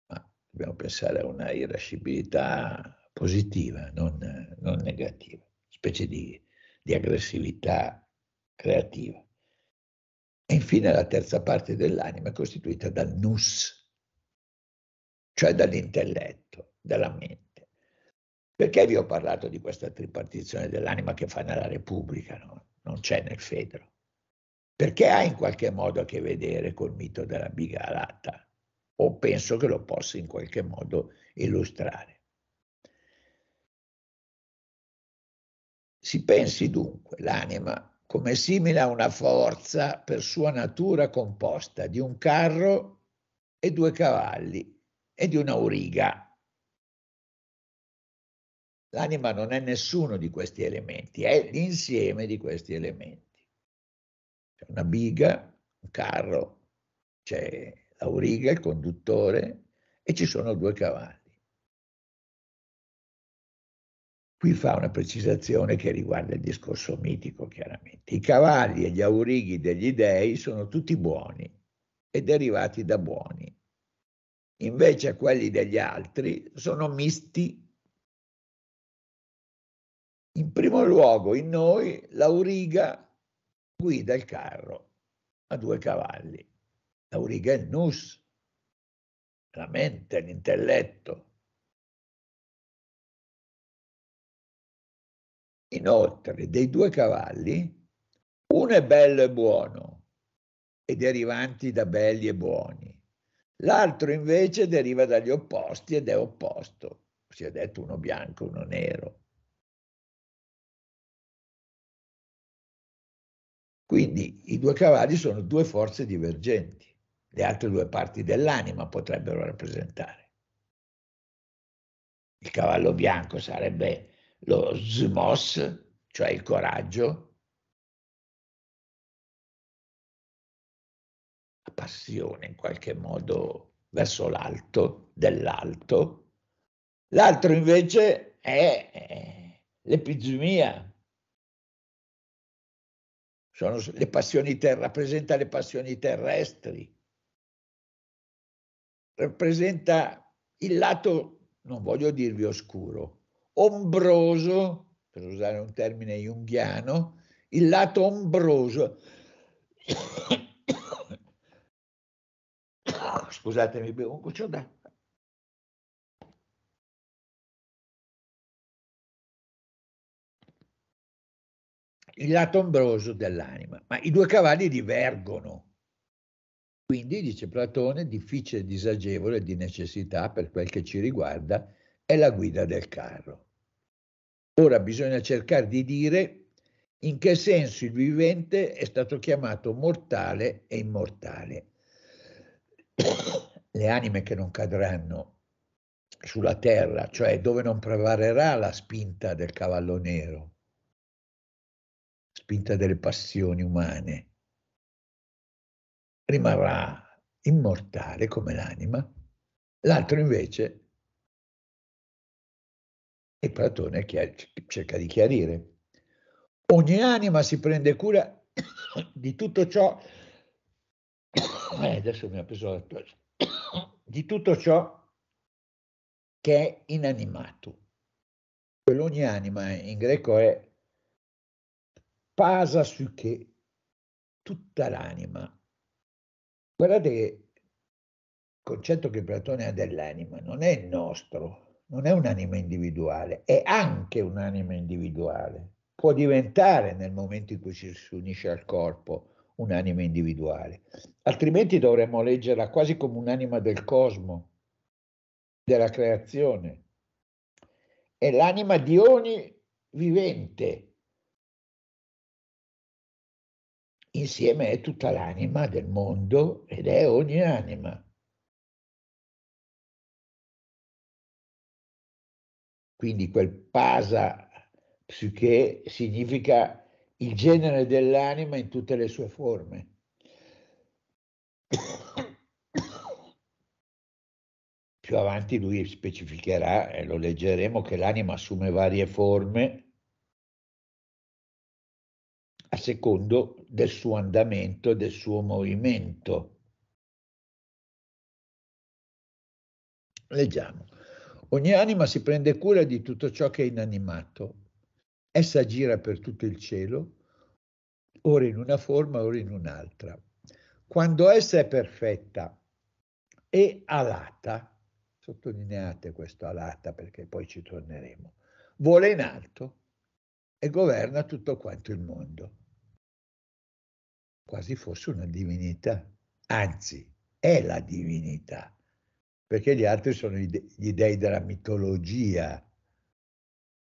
Ma dobbiamo pensare a una irascibilità positiva, non, non negativa, specie di, di aggressività creativa. E infine la terza parte dell'anima è costituita dal nus, cioè dall'intelletto, dalla mente. Perché vi ho parlato di questa tripartizione dell'anima che fa nella Repubblica, no? non c'è nel Fedro? Perché ha in qualche modo a che vedere col mito della bigalata, o penso che lo possa in qualche modo illustrare. Si pensi dunque l'anima come simile a una forza per sua natura composta di un carro e due cavalli e di un'auriga. L'anima non è nessuno di questi elementi, è l'insieme di questi elementi. C'è una biga, un carro, c'è l'auriga, il conduttore e ci sono due cavalli. Qui fa una precisazione che riguarda il discorso mitico, chiaramente. I cavalli e gli aurighi degli dei sono tutti buoni e derivati da buoni. Invece quelli degli altri sono misti In primo luogo, in noi, l'auriga guida il carro a due cavalli. L'auriga è il nus, la mente, l'intelletto. Inoltre, dei due cavalli, uno è bello e buono e derivanti da belli e buoni. L'altro invece deriva dagli opposti ed è opposto. Si è detto uno bianco, uno nero. Quindi i due cavalli sono due forze divergenti, le altre due parti dell'anima potrebbero rappresentare. Il cavallo bianco sarebbe lo smos, cioè il coraggio, la passione in qualche modo verso l'alto, dell'alto. L'altro invece è l'epizumia, sono le passioni ter- rappresenta le passioni terrestri, rappresenta il lato, non voglio dirvi oscuro, ombroso, per usare un termine junghiano, il lato ombroso. Scusatemi, bevo un cuccio d'acqua. il lato ombroso dell'anima, ma i due cavalli divergono. Quindi, dice Platone, difficile, disagevole, di necessità per quel che ci riguarda, è la guida del carro. Ora bisogna cercare di dire in che senso il vivente è stato chiamato mortale e immortale. Le anime che non cadranno sulla terra, cioè dove non prevarerà la spinta del cavallo nero, spinta delle passioni umane, rimarrà immortale come l'anima, l'altro invece, e Platone cerca di chiarire, ogni anima si prende cura di tutto ciò, eh, adesso mi ha preso la tosse, di tutto ciò che è inanimato. Ogni anima in greco è pasa su che tutta l'anima. Guardate che il concetto che Platone ha dell'anima non è il nostro, non è un'anima individuale, è anche un'anima individuale. Può diventare nel momento in cui si unisce al corpo un'anima individuale, altrimenti dovremmo leggerla quasi come un'anima del cosmo, della creazione. È l'anima di ogni vivente, insieme è tutta l'anima del mondo ed è ogni anima. Quindi quel pasa psiche significa il genere dell'anima in tutte le sue forme. Più avanti lui specificherà, e lo leggeremo, che l'anima assume varie forme a secondo del suo andamento e del suo movimento. Leggiamo. Ogni anima si prende cura di tutto ciò che è inanimato. Essa gira per tutto il cielo, ora in una forma, ora in un'altra. Quando essa è perfetta e alata, sottolineate questo alata perché poi ci torneremo, vola in alto e governa tutto quanto il mondo quasi fosse una divinità, anzi è la divinità, perché gli altri sono gli dei della mitologia.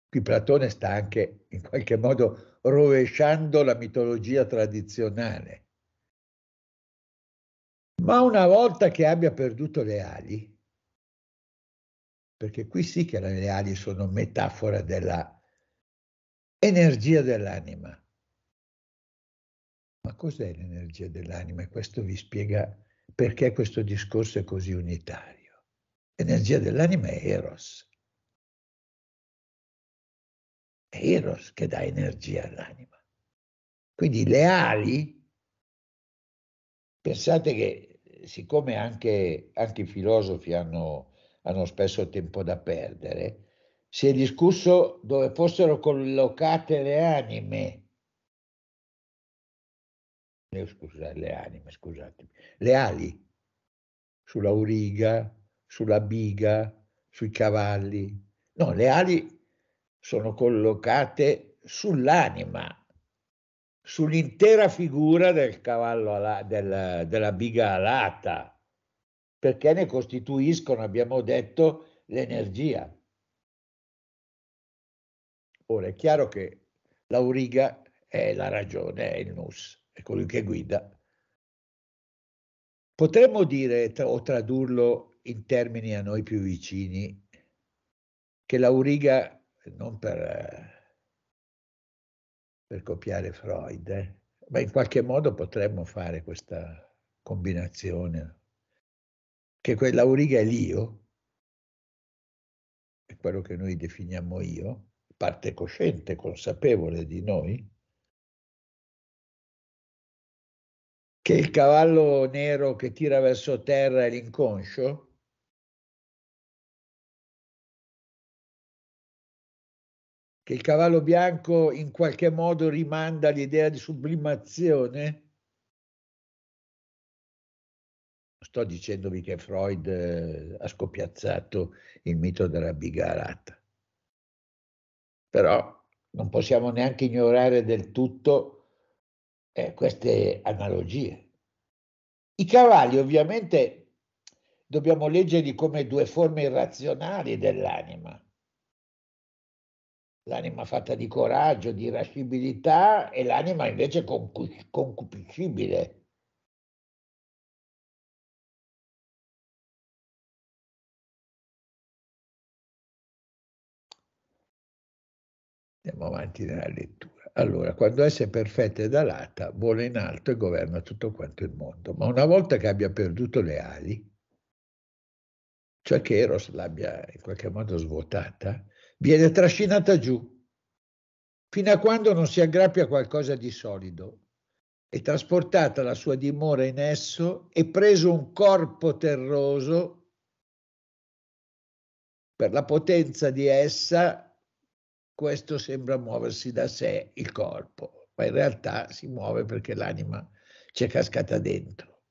Qui Platone sta anche in qualche modo rovesciando la mitologia tradizionale. Ma una volta che abbia perduto le ali, perché qui sì che le ali sono metafora della energia dell'anima, ma cos'è l'energia dell'anima? E questo vi spiega perché questo discorso è così unitario. L'energia dell'anima è Eros. È Eros che dà energia all'anima. Quindi le ali, pensate che siccome anche, anche i filosofi hanno, hanno spesso tempo da perdere, si è discusso dove fossero collocate le anime. Eh, scusa, le anime, scusatemi, le ali sulla uriga, sulla biga, sui cavalli. No, le ali sono collocate sull'anima, sull'intera figura del cavallo ala, del, della biga alata, perché ne costituiscono, abbiamo detto, l'energia. Ora è chiaro che l'auriga è la ragione, è il nus, è colui che guida. Potremmo dire o tradurlo in termini a noi più vicini che l'auriga, non per per copiare Freud, eh? ma in qualche modo potremmo fare questa combinazione, che quella auriga è l'io, è quello che noi definiamo io, parte cosciente, consapevole di noi, che il cavallo nero che tira verso terra è l'inconscio, che il cavallo bianco in qualche modo rimanda all'idea di sublimazione? Sto dicendovi che Freud eh, ha scoppiazzato il mito della bigarata. Però non possiamo neanche ignorare del tutto eh, queste analogie. I cavalli ovviamente dobbiamo leggerli come due forme irrazionali dell'anima l'anima fatta di coraggio, di irascibilità e l'anima invece concupiscibile. Andiamo avanti nella lettura. Allora, quando essa è perfetta ed alata, vola in alto e governa tutto quanto il mondo. Ma una volta che abbia perduto le ali, cioè che Eros l'abbia in qualche modo svuotata, viene trascinata giù fino a quando non si aggrappia a qualcosa di solido. È trasportata la sua dimora in esso e preso un corpo terroso per la potenza di essa, questo sembra muoversi da sé il corpo, ma in realtà si muove perché l'anima c'è cascata dentro.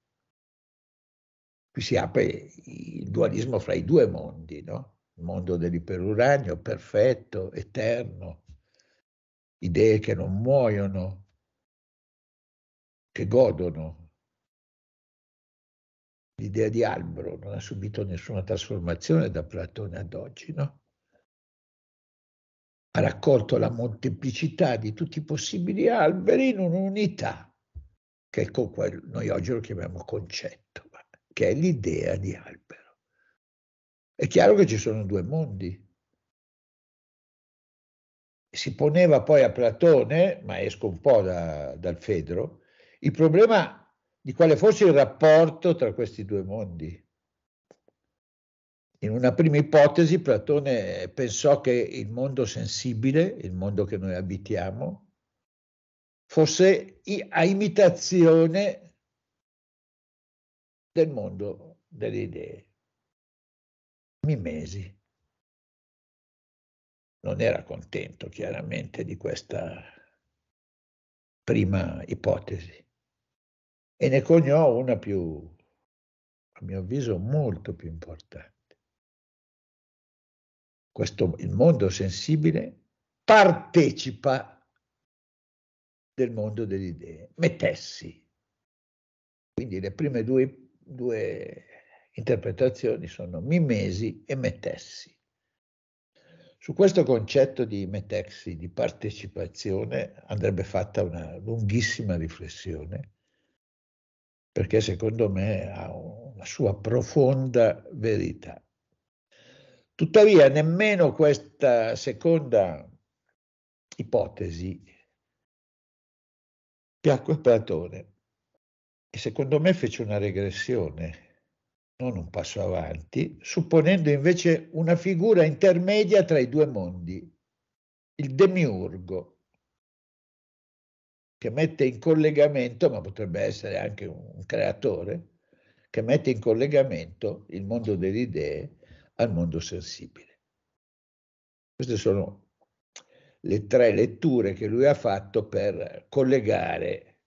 Qui si apre il dualismo fra i due mondi, no? Il mondo dell'iperuranio perfetto, eterno, idee che non muoiono, che godono. L'idea di albero non ha subito nessuna trasformazione da Platone ad oggi, no? Ha raccolto la molteplicità di tutti i possibili alberi in un'unità, che con noi oggi lo chiamiamo concetto, che è l'idea di albero. È chiaro che ci sono due mondi. Si poneva poi a Platone, ma esco un po' da, dal Fedro, il problema di quale fosse il rapporto tra questi due mondi. In una prima ipotesi Platone pensò che il mondo sensibile, il mondo che noi abitiamo, fosse a imitazione del mondo delle idee mesi. Non era contento chiaramente di questa prima ipotesi e ne coniò una più, a mio avviso, molto più importante. Questo, il mondo sensibile partecipa del mondo delle idee, mettessi. Quindi le prime due, due interpretazioni sono mimesi e metessi. Su questo concetto di metessi, di partecipazione, andrebbe fatta una lunghissima riflessione, perché secondo me ha una sua profonda verità. Tuttavia, nemmeno questa seconda ipotesi piacque a Platone e secondo me fece una regressione non un passo avanti, supponendo invece una figura intermedia tra i due mondi, il demiurgo, che mette in collegamento, ma potrebbe essere anche un creatore, che mette in collegamento il mondo delle idee al mondo sensibile. Queste sono le tre letture che lui ha fatto per collegare,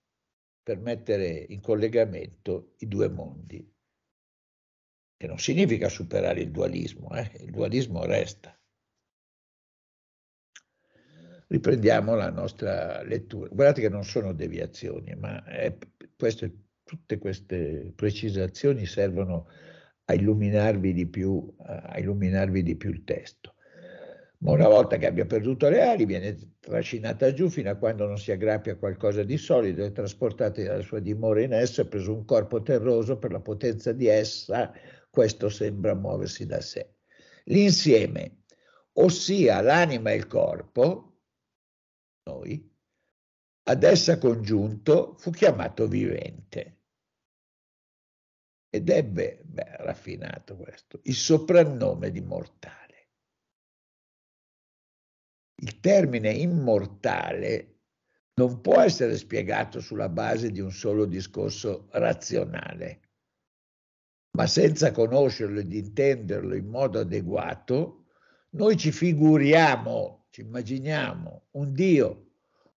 per mettere in collegamento i due mondi, che non significa superare il dualismo, eh? il dualismo resta. Riprendiamo la nostra lettura. Guardate che non sono deviazioni, ma è, queste, tutte queste precisazioni servono a illuminarvi di più, a illuminarvi di più il testo ma una volta che abbia perduto le ali viene trascinata giù fino a quando non si aggrappia a qualcosa di solido e trasportata dalla sua dimora in essa, preso un corpo terroso per la potenza di essa, questo sembra muoversi da sé. L'insieme, ossia l'anima e il corpo, noi, ad essa congiunto fu chiamato vivente. Ed ebbe, beh, raffinato questo, il soprannome di mortale. Il termine immortale non può essere spiegato sulla base di un solo discorso razionale, ma senza conoscerlo ed intenderlo in modo adeguato, noi ci figuriamo, ci immaginiamo un Dio,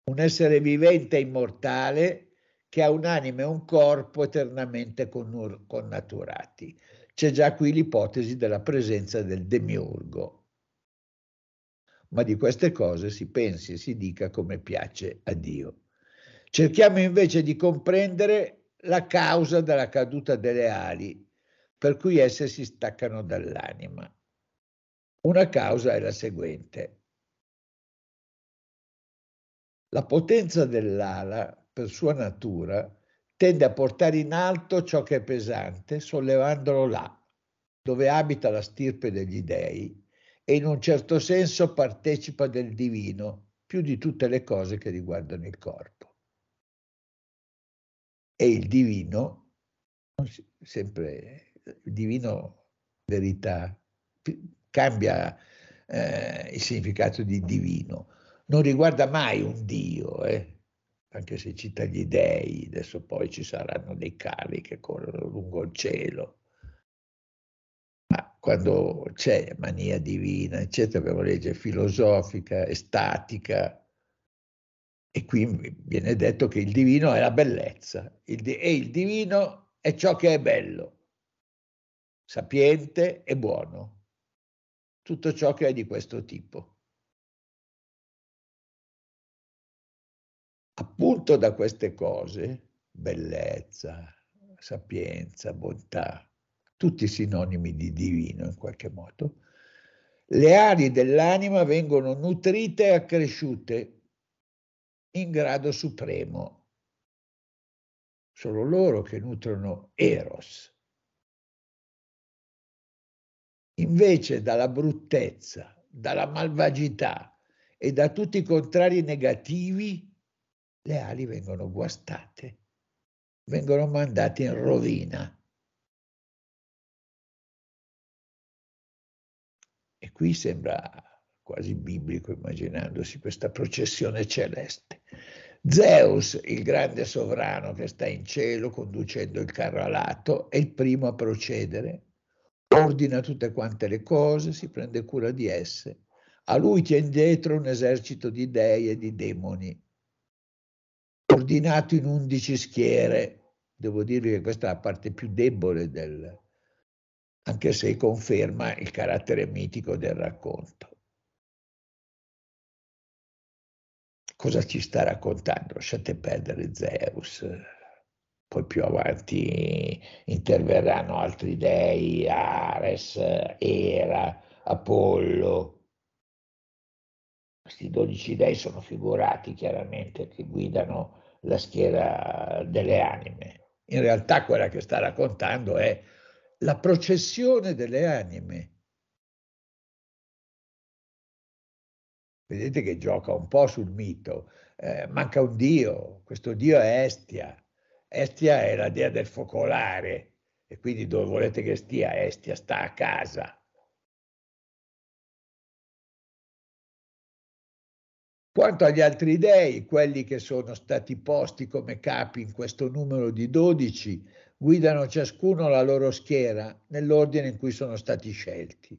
un essere vivente e immortale che ha un'anima e un corpo eternamente connaturati. C'è già qui l'ipotesi della presenza del demiurgo ma di queste cose si pensi e si dica come piace a Dio. Cerchiamo invece di comprendere la causa della caduta delle ali, per cui esse si staccano dall'anima. Una causa è la seguente. La potenza dell'ala, per sua natura, tende a portare in alto ciò che è pesante, sollevandolo là, dove abita la stirpe degli dei, e in un certo senso partecipa del divino più di tutte le cose che riguardano il corpo. E il divino, sempre divino verità, cambia eh, il significato di divino, non riguarda mai un Dio, eh? anche se cita gli dei, adesso poi ci saranno dei cavi che corrono lungo il cielo, quando c'è mania divina, eccetera, abbiamo legge filosofica, estatica, e qui viene detto che il divino è la bellezza, il di- e il divino è ciò che è bello, sapiente e buono, tutto ciò che è di questo tipo. Appunto da queste cose, bellezza, sapienza, bontà, tutti sinonimi di divino in qualche modo, le ali dell'anima vengono nutrite e accresciute in grado supremo. Sono loro che nutrono Eros. Invece dalla bruttezza, dalla malvagità e da tutti i contrari negativi, le ali vengono guastate, vengono mandate in rovina. E qui sembra quasi biblico immaginandosi questa processione celeste. Zeus, il grande sovrano che sta in cielo conducendo il carro alato, è il primo a procedere, ordina tutte quante le cose, si prende cura di esse. A lui tiene dietro un esercito di dei e di demoni, ordinato in undici schiere. Devo dirvi che questa è la parte più debole del, anche se conferma il carattere mitico del racconto. Cosa ci sta raccontando? Lasciate perdere Zeus, poi più avanti interverranno altri dei, Ares, Era, Apollo. Questi dodici dei sono figurati chiaramente che guidano la schiera delle anime. In realtà quella che sta raccontando è la processione delle anime. Vedete che gioca un po' sul mito. Eh, manca un dio, questo dio è Estia. Estia è la dea del focolare e quindi dove volete che stia Estia? Sta a casa. Quanto agli altri dei, quelli che sono stati posti come capi in questo numero di 12, guidano ciascuno la loro schiera nell'ordine in cui sono stati scelti.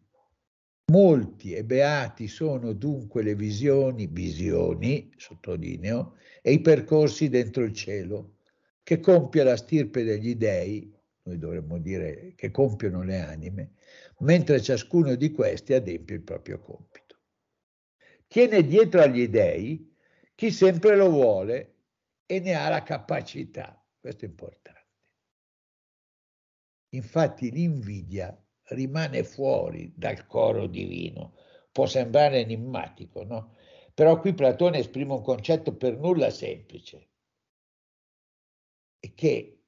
Molti e beati sono dunque le visioni, visioni, sottolineo, e i percorsi dentro il cielo, che compie la stirpe degli dei, noi dovremmo dire che compiono le anime, mentre ciascuno di questi adempie il proprio compito. Tiene dietro agli dei chi sempre lo vuole e ne ha la capacità. Questo è importante. Infatti l'invidia rimane fuori dal coro divino. Può sembrare enigmatico, no? Però qui Platone esprime un concetto per nulla semplice e che,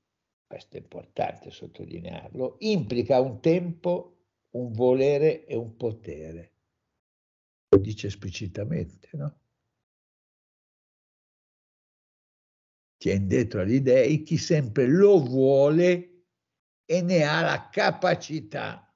questo è importante sottolinearlo, implica un tempo, un volere e un potere. Lo dice esplicitamente, no? Tiene dietro agli dei chi sempre lo vuole e ne ha la capacità.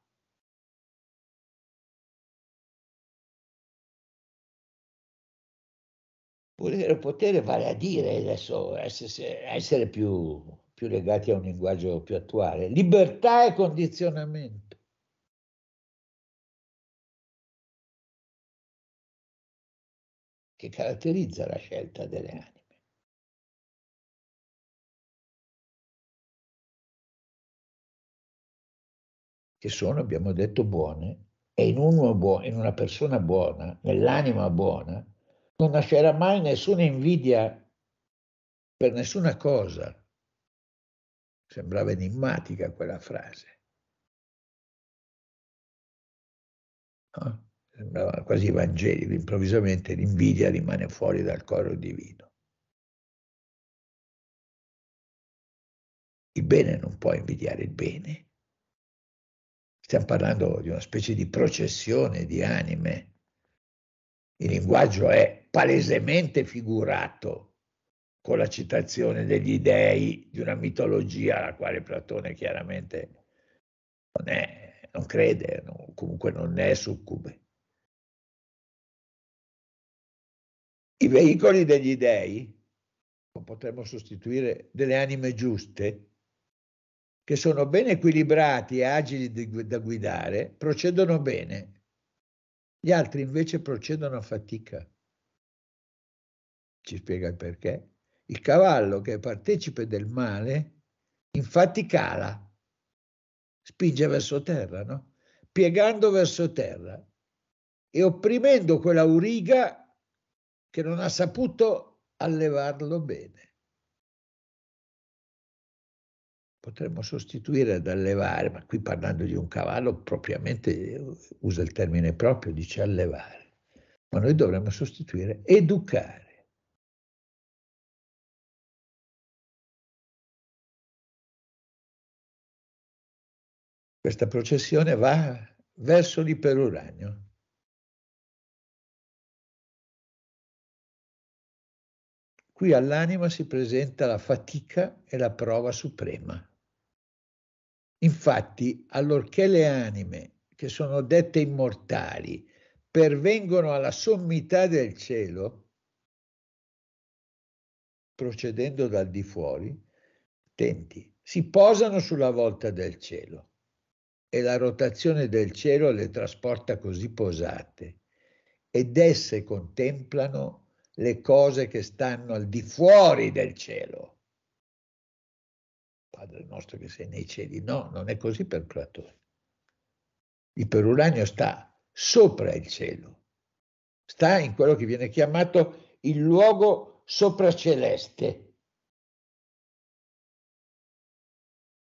Volere potere vale a dire adesso essere, essere più, più legati a un linguaggio più attuale, libertà e condizionamento. che caratterizza la scelta delle anime. che sono, abbiamo detto, buone, e in, buono, in una persona buona, nell'anima buona, non nascerà mai nessuna invidia per nessuna cosa. Sembrava enigmatica quella frase. No? Sembrava quasi evangelico, improvvisamente l'invidia rimane fuori dal coro divino. Il bene non può invidiare il bene, Stiamo parlando di una specie di processione di anime. Il linguaggio è palesemente figurato con la citazione degli dei di una mitologia alla quale Platone chiaramente non, è, non crede, no, comunque non è succube. I veicoli degli dei, potremmo sostituire delle anime giuste, che sono ben equilibrati e agili da guidare, procedono bene. Gli altri invece procedono a fatica. Ci spiega il perché. Il cavallo che è partecipe del male, infatti cala, spinge verso terra, no? Piegando verso terra e opprimendo quella uriga che non ha saputo allevarlo bene. Potremmo sostituire ad allevare, ma qui parlando di un cavallo propriamente usa il termine proprio, dice allevare, ma noi dovremmo sostituire educare. Questa processione va verso l'iperuranio. Qui all'anima si presenta la fatica e la prova suprema. Infatti, allorché le anime che sono dette immortali pervengono alla sommità del cielo, procedendo dal di fuori, attenti, si posano sulla volta del cielo e la rotazione del cielo le trasporta così posate ed esse contemplano le cose che stanno al di fuori del cielo Padre nostro che sei nei cieli. No, non è così per Platone. Il peruranio sta sopra il cielo, sta in quello che viene chiamato il luogo sopraceleste.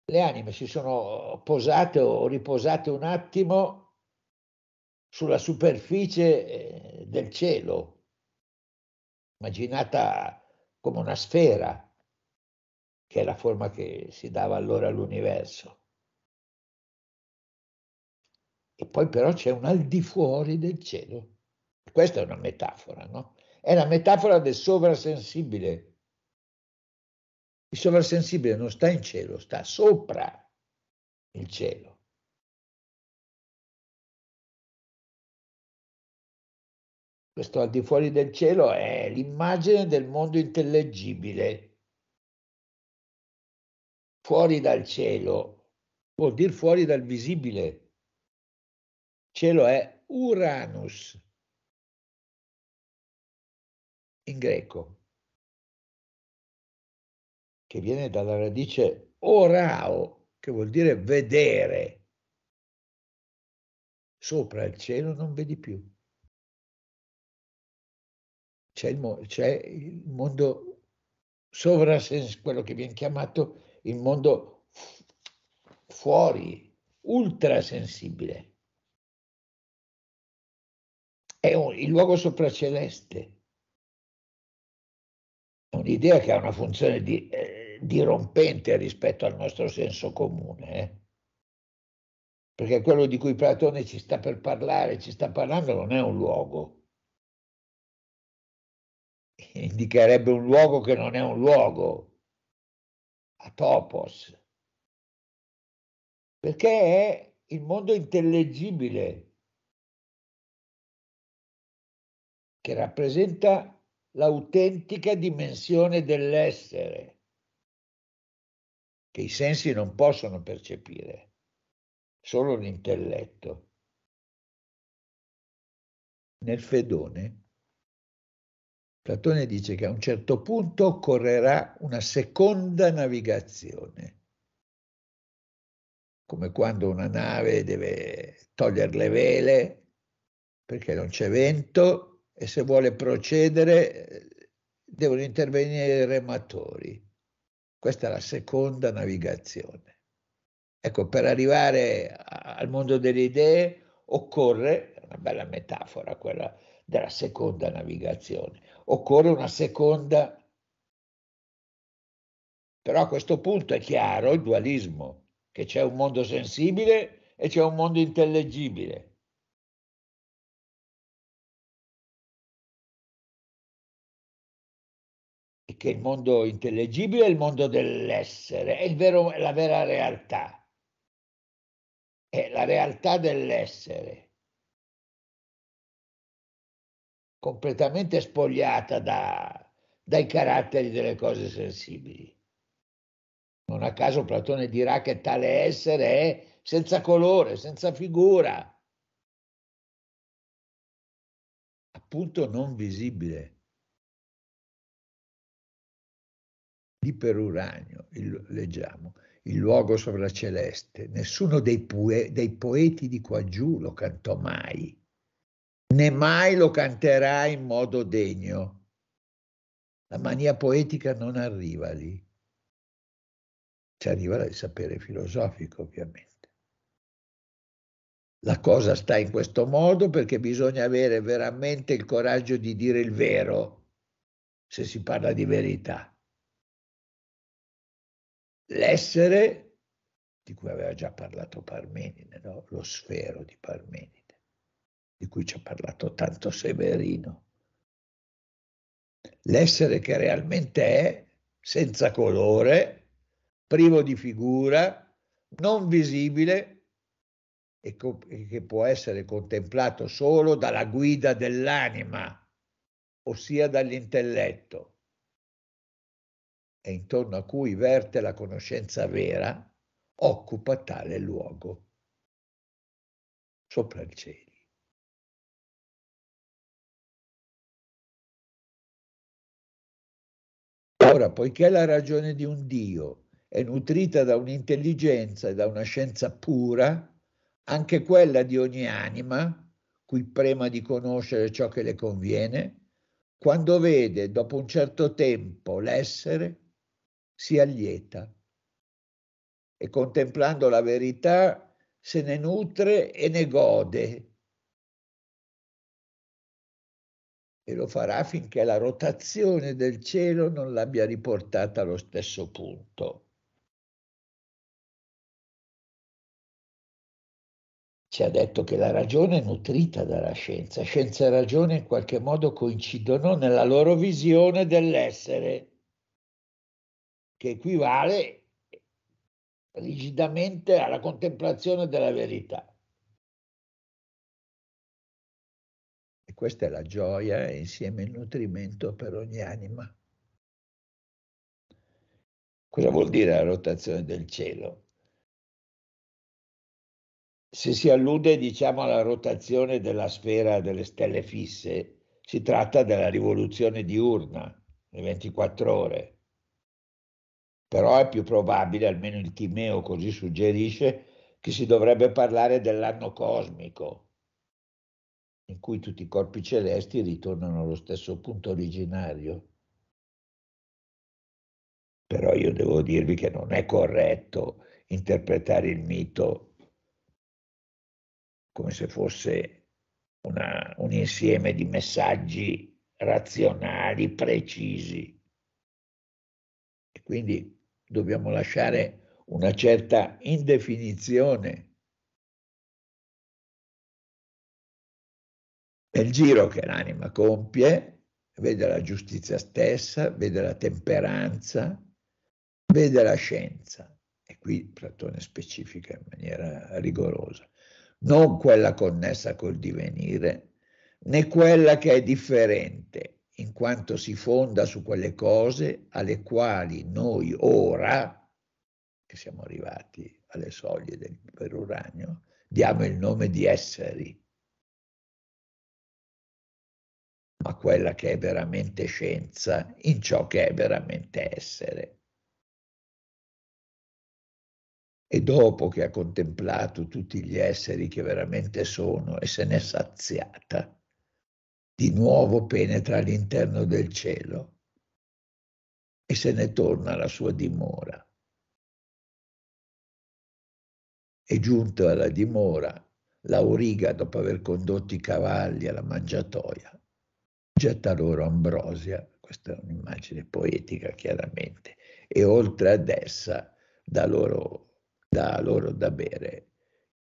Le anime si sono posate o riposate un attimo sulla superficie eh, del cielo, immaginata come una sfera che è la forma che si dava allora all'universo. E poi però c'è un al di fuori del cielo. Questa è una metafora, no? È la metafora del sovrasensibile. Il sovrasensibile non sta in cielo, sta sopra il cielo. Questo al di fuori del cielo è l'immagine del mondo intellegibile, fuori dal cielo vuol dire fuori dal visibile. Cielo è Uranus in greco, che viene dalla radice orao, che vuol dire vedere. Sopra il cielo non vedi più. C'è il, c'è il mondo sovrasens, quello che viene chiamato il mondo fuori, ultrasensibile. È un, il luogo sopraceleste un'idea che ha una funzione di, eh, dirompente rispetto al nostro senso comune, eh? perché quello di cui Platone ci sta per parlare, ci sta parlando, non è un luogo. Indicherebbe un luogo che non è un luogo, topos, perché è il mondo intellegibile che rappresenta l'autentica dimensione dell'essere che i sensi non possono percepire, solo l'intelletto. Nel Fedone, Platone dice che a un certo punto occorrerà una seconda navigazione, come quando una nave deve togliere le vele perché non c'è vento e se vuole procedere devono intervenire i rematori. Questa è la seconda navigazione. Ecco, per arrivare al mondo delle idee occorre, una bella metafora quella della seconda navigazione, occorre una seconda, però a questo punto è chiaro il dualismo, che c'è un mondo sensibile e c'è un mondo intellegibile. che il mondo intellegibile è il mondo dell'essere, è, vero, la vera realtà, è la realtà dell'essere, completamente spogliata da, dai caratteri delle cose sensibili. Non a caso Platone dirà che tale essere è senza colore, senza figura, appunto non visibile. iperuranio, il, leggiamo, il luogo sovraceleste. Nessuno dei, pue, dei poeti di qua giù lo cantò mai, né mai lo canterà in modo degno. La mania poetica non arriva lì. Ci arriva il sapere filosofico, ovviamente. La cosa sta in questo modo perché bisogna avere veramente il coraggio di dire il vero, se si parla di verità l'essere di cui aveva già parlato Parmenide, no? lo sfero di Parmenide, di cui ci ha parlato tanto Severino. L'essere che realmente è senza colore, privo di figura, non visibile e, che può essere contemplato solo dalla guida dell'anima, ossia dall'intelletto e intorno a cui verte la conoscenza vera, occupa tale luogo sopra il cielo. Ora, poiché la ragione di un Dio è nutrita da un'intelligenza e da una scienza pura, anche quella di ogni anima, cui prema di conoscere ciò che le conviene, quando vede dopo un certo tempo l'essere, si allieta e contemplando la verità se ne nutre e ne gode. E lo farà finché la rotazione del cielo non l'abbia riportata allo stesso punto. Ci ha detto che la ragione è nutrita dalla scienza. Scienza e ragione in qualche modo coincidono nella loro visione dell'essere che equivale rigidamente alla contemplazione della verità. Questa è la gioia e insieme il nutrimento per ogni anima. Cosa vuol dire la rotazione del cielo? se si allude diciamo alla rotazione della sfera delle stelle fisse, si tratta della rivoluzione diurna, le 24 ore. Però è più probabile, almeno il Timeo così suggerisce, che si dovrebbe parlare dell'anno cosmico, in cui tutti i corpi celesti ritornano allo stesso punto originario. Però io devo dirvi che non è corretto interpretare il mito come se fosse una, un insieme di messaggi razionali, precisi. E quindi dobbiamo lasciare una certa indefinizione nel giro che l'anima compie, vede la giustizia stessa, vede la temperanza, vede la scienza. E qui Platone specifica in maniera rigorosa non quella connessa col divenire, né quella che è differente, in quanto si fonda su quelle cose alle quali noi ora, che siamo arrivati alle soglie del peruranio, diamo il nome di esseri. Ma quella che è veramente scienza in ciò che è veramente essere. e dopo che ha contemplato tutti gli esseri che veramente sono e se n'è saziata, di nuovo penetra all'interno del cielo e se ne torna alla sua dimora. E giunto alla dimora, l'auriga, dopo aver condotto i cavalli alla mangiatoia, getta loro ambrosia, questa è un'immagine poetica chiaramente, e oltre ad essa dà loro dà loro da bere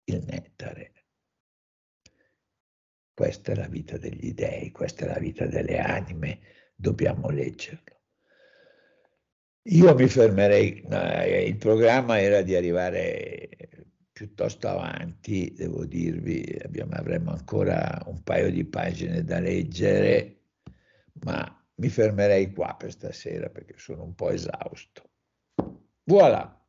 il nettare. Questa è la vita degli dei, questa è la vita delle anime, dobbiamo leggerlo. Io mi fermerei, il programma era di arrivare piuttosto avanti, devo dirvi, abbiamo, avremo ancora un paio di pagine da leggere, ma mi fermerei qua per stasera perché sono un po' esausto. Voilà.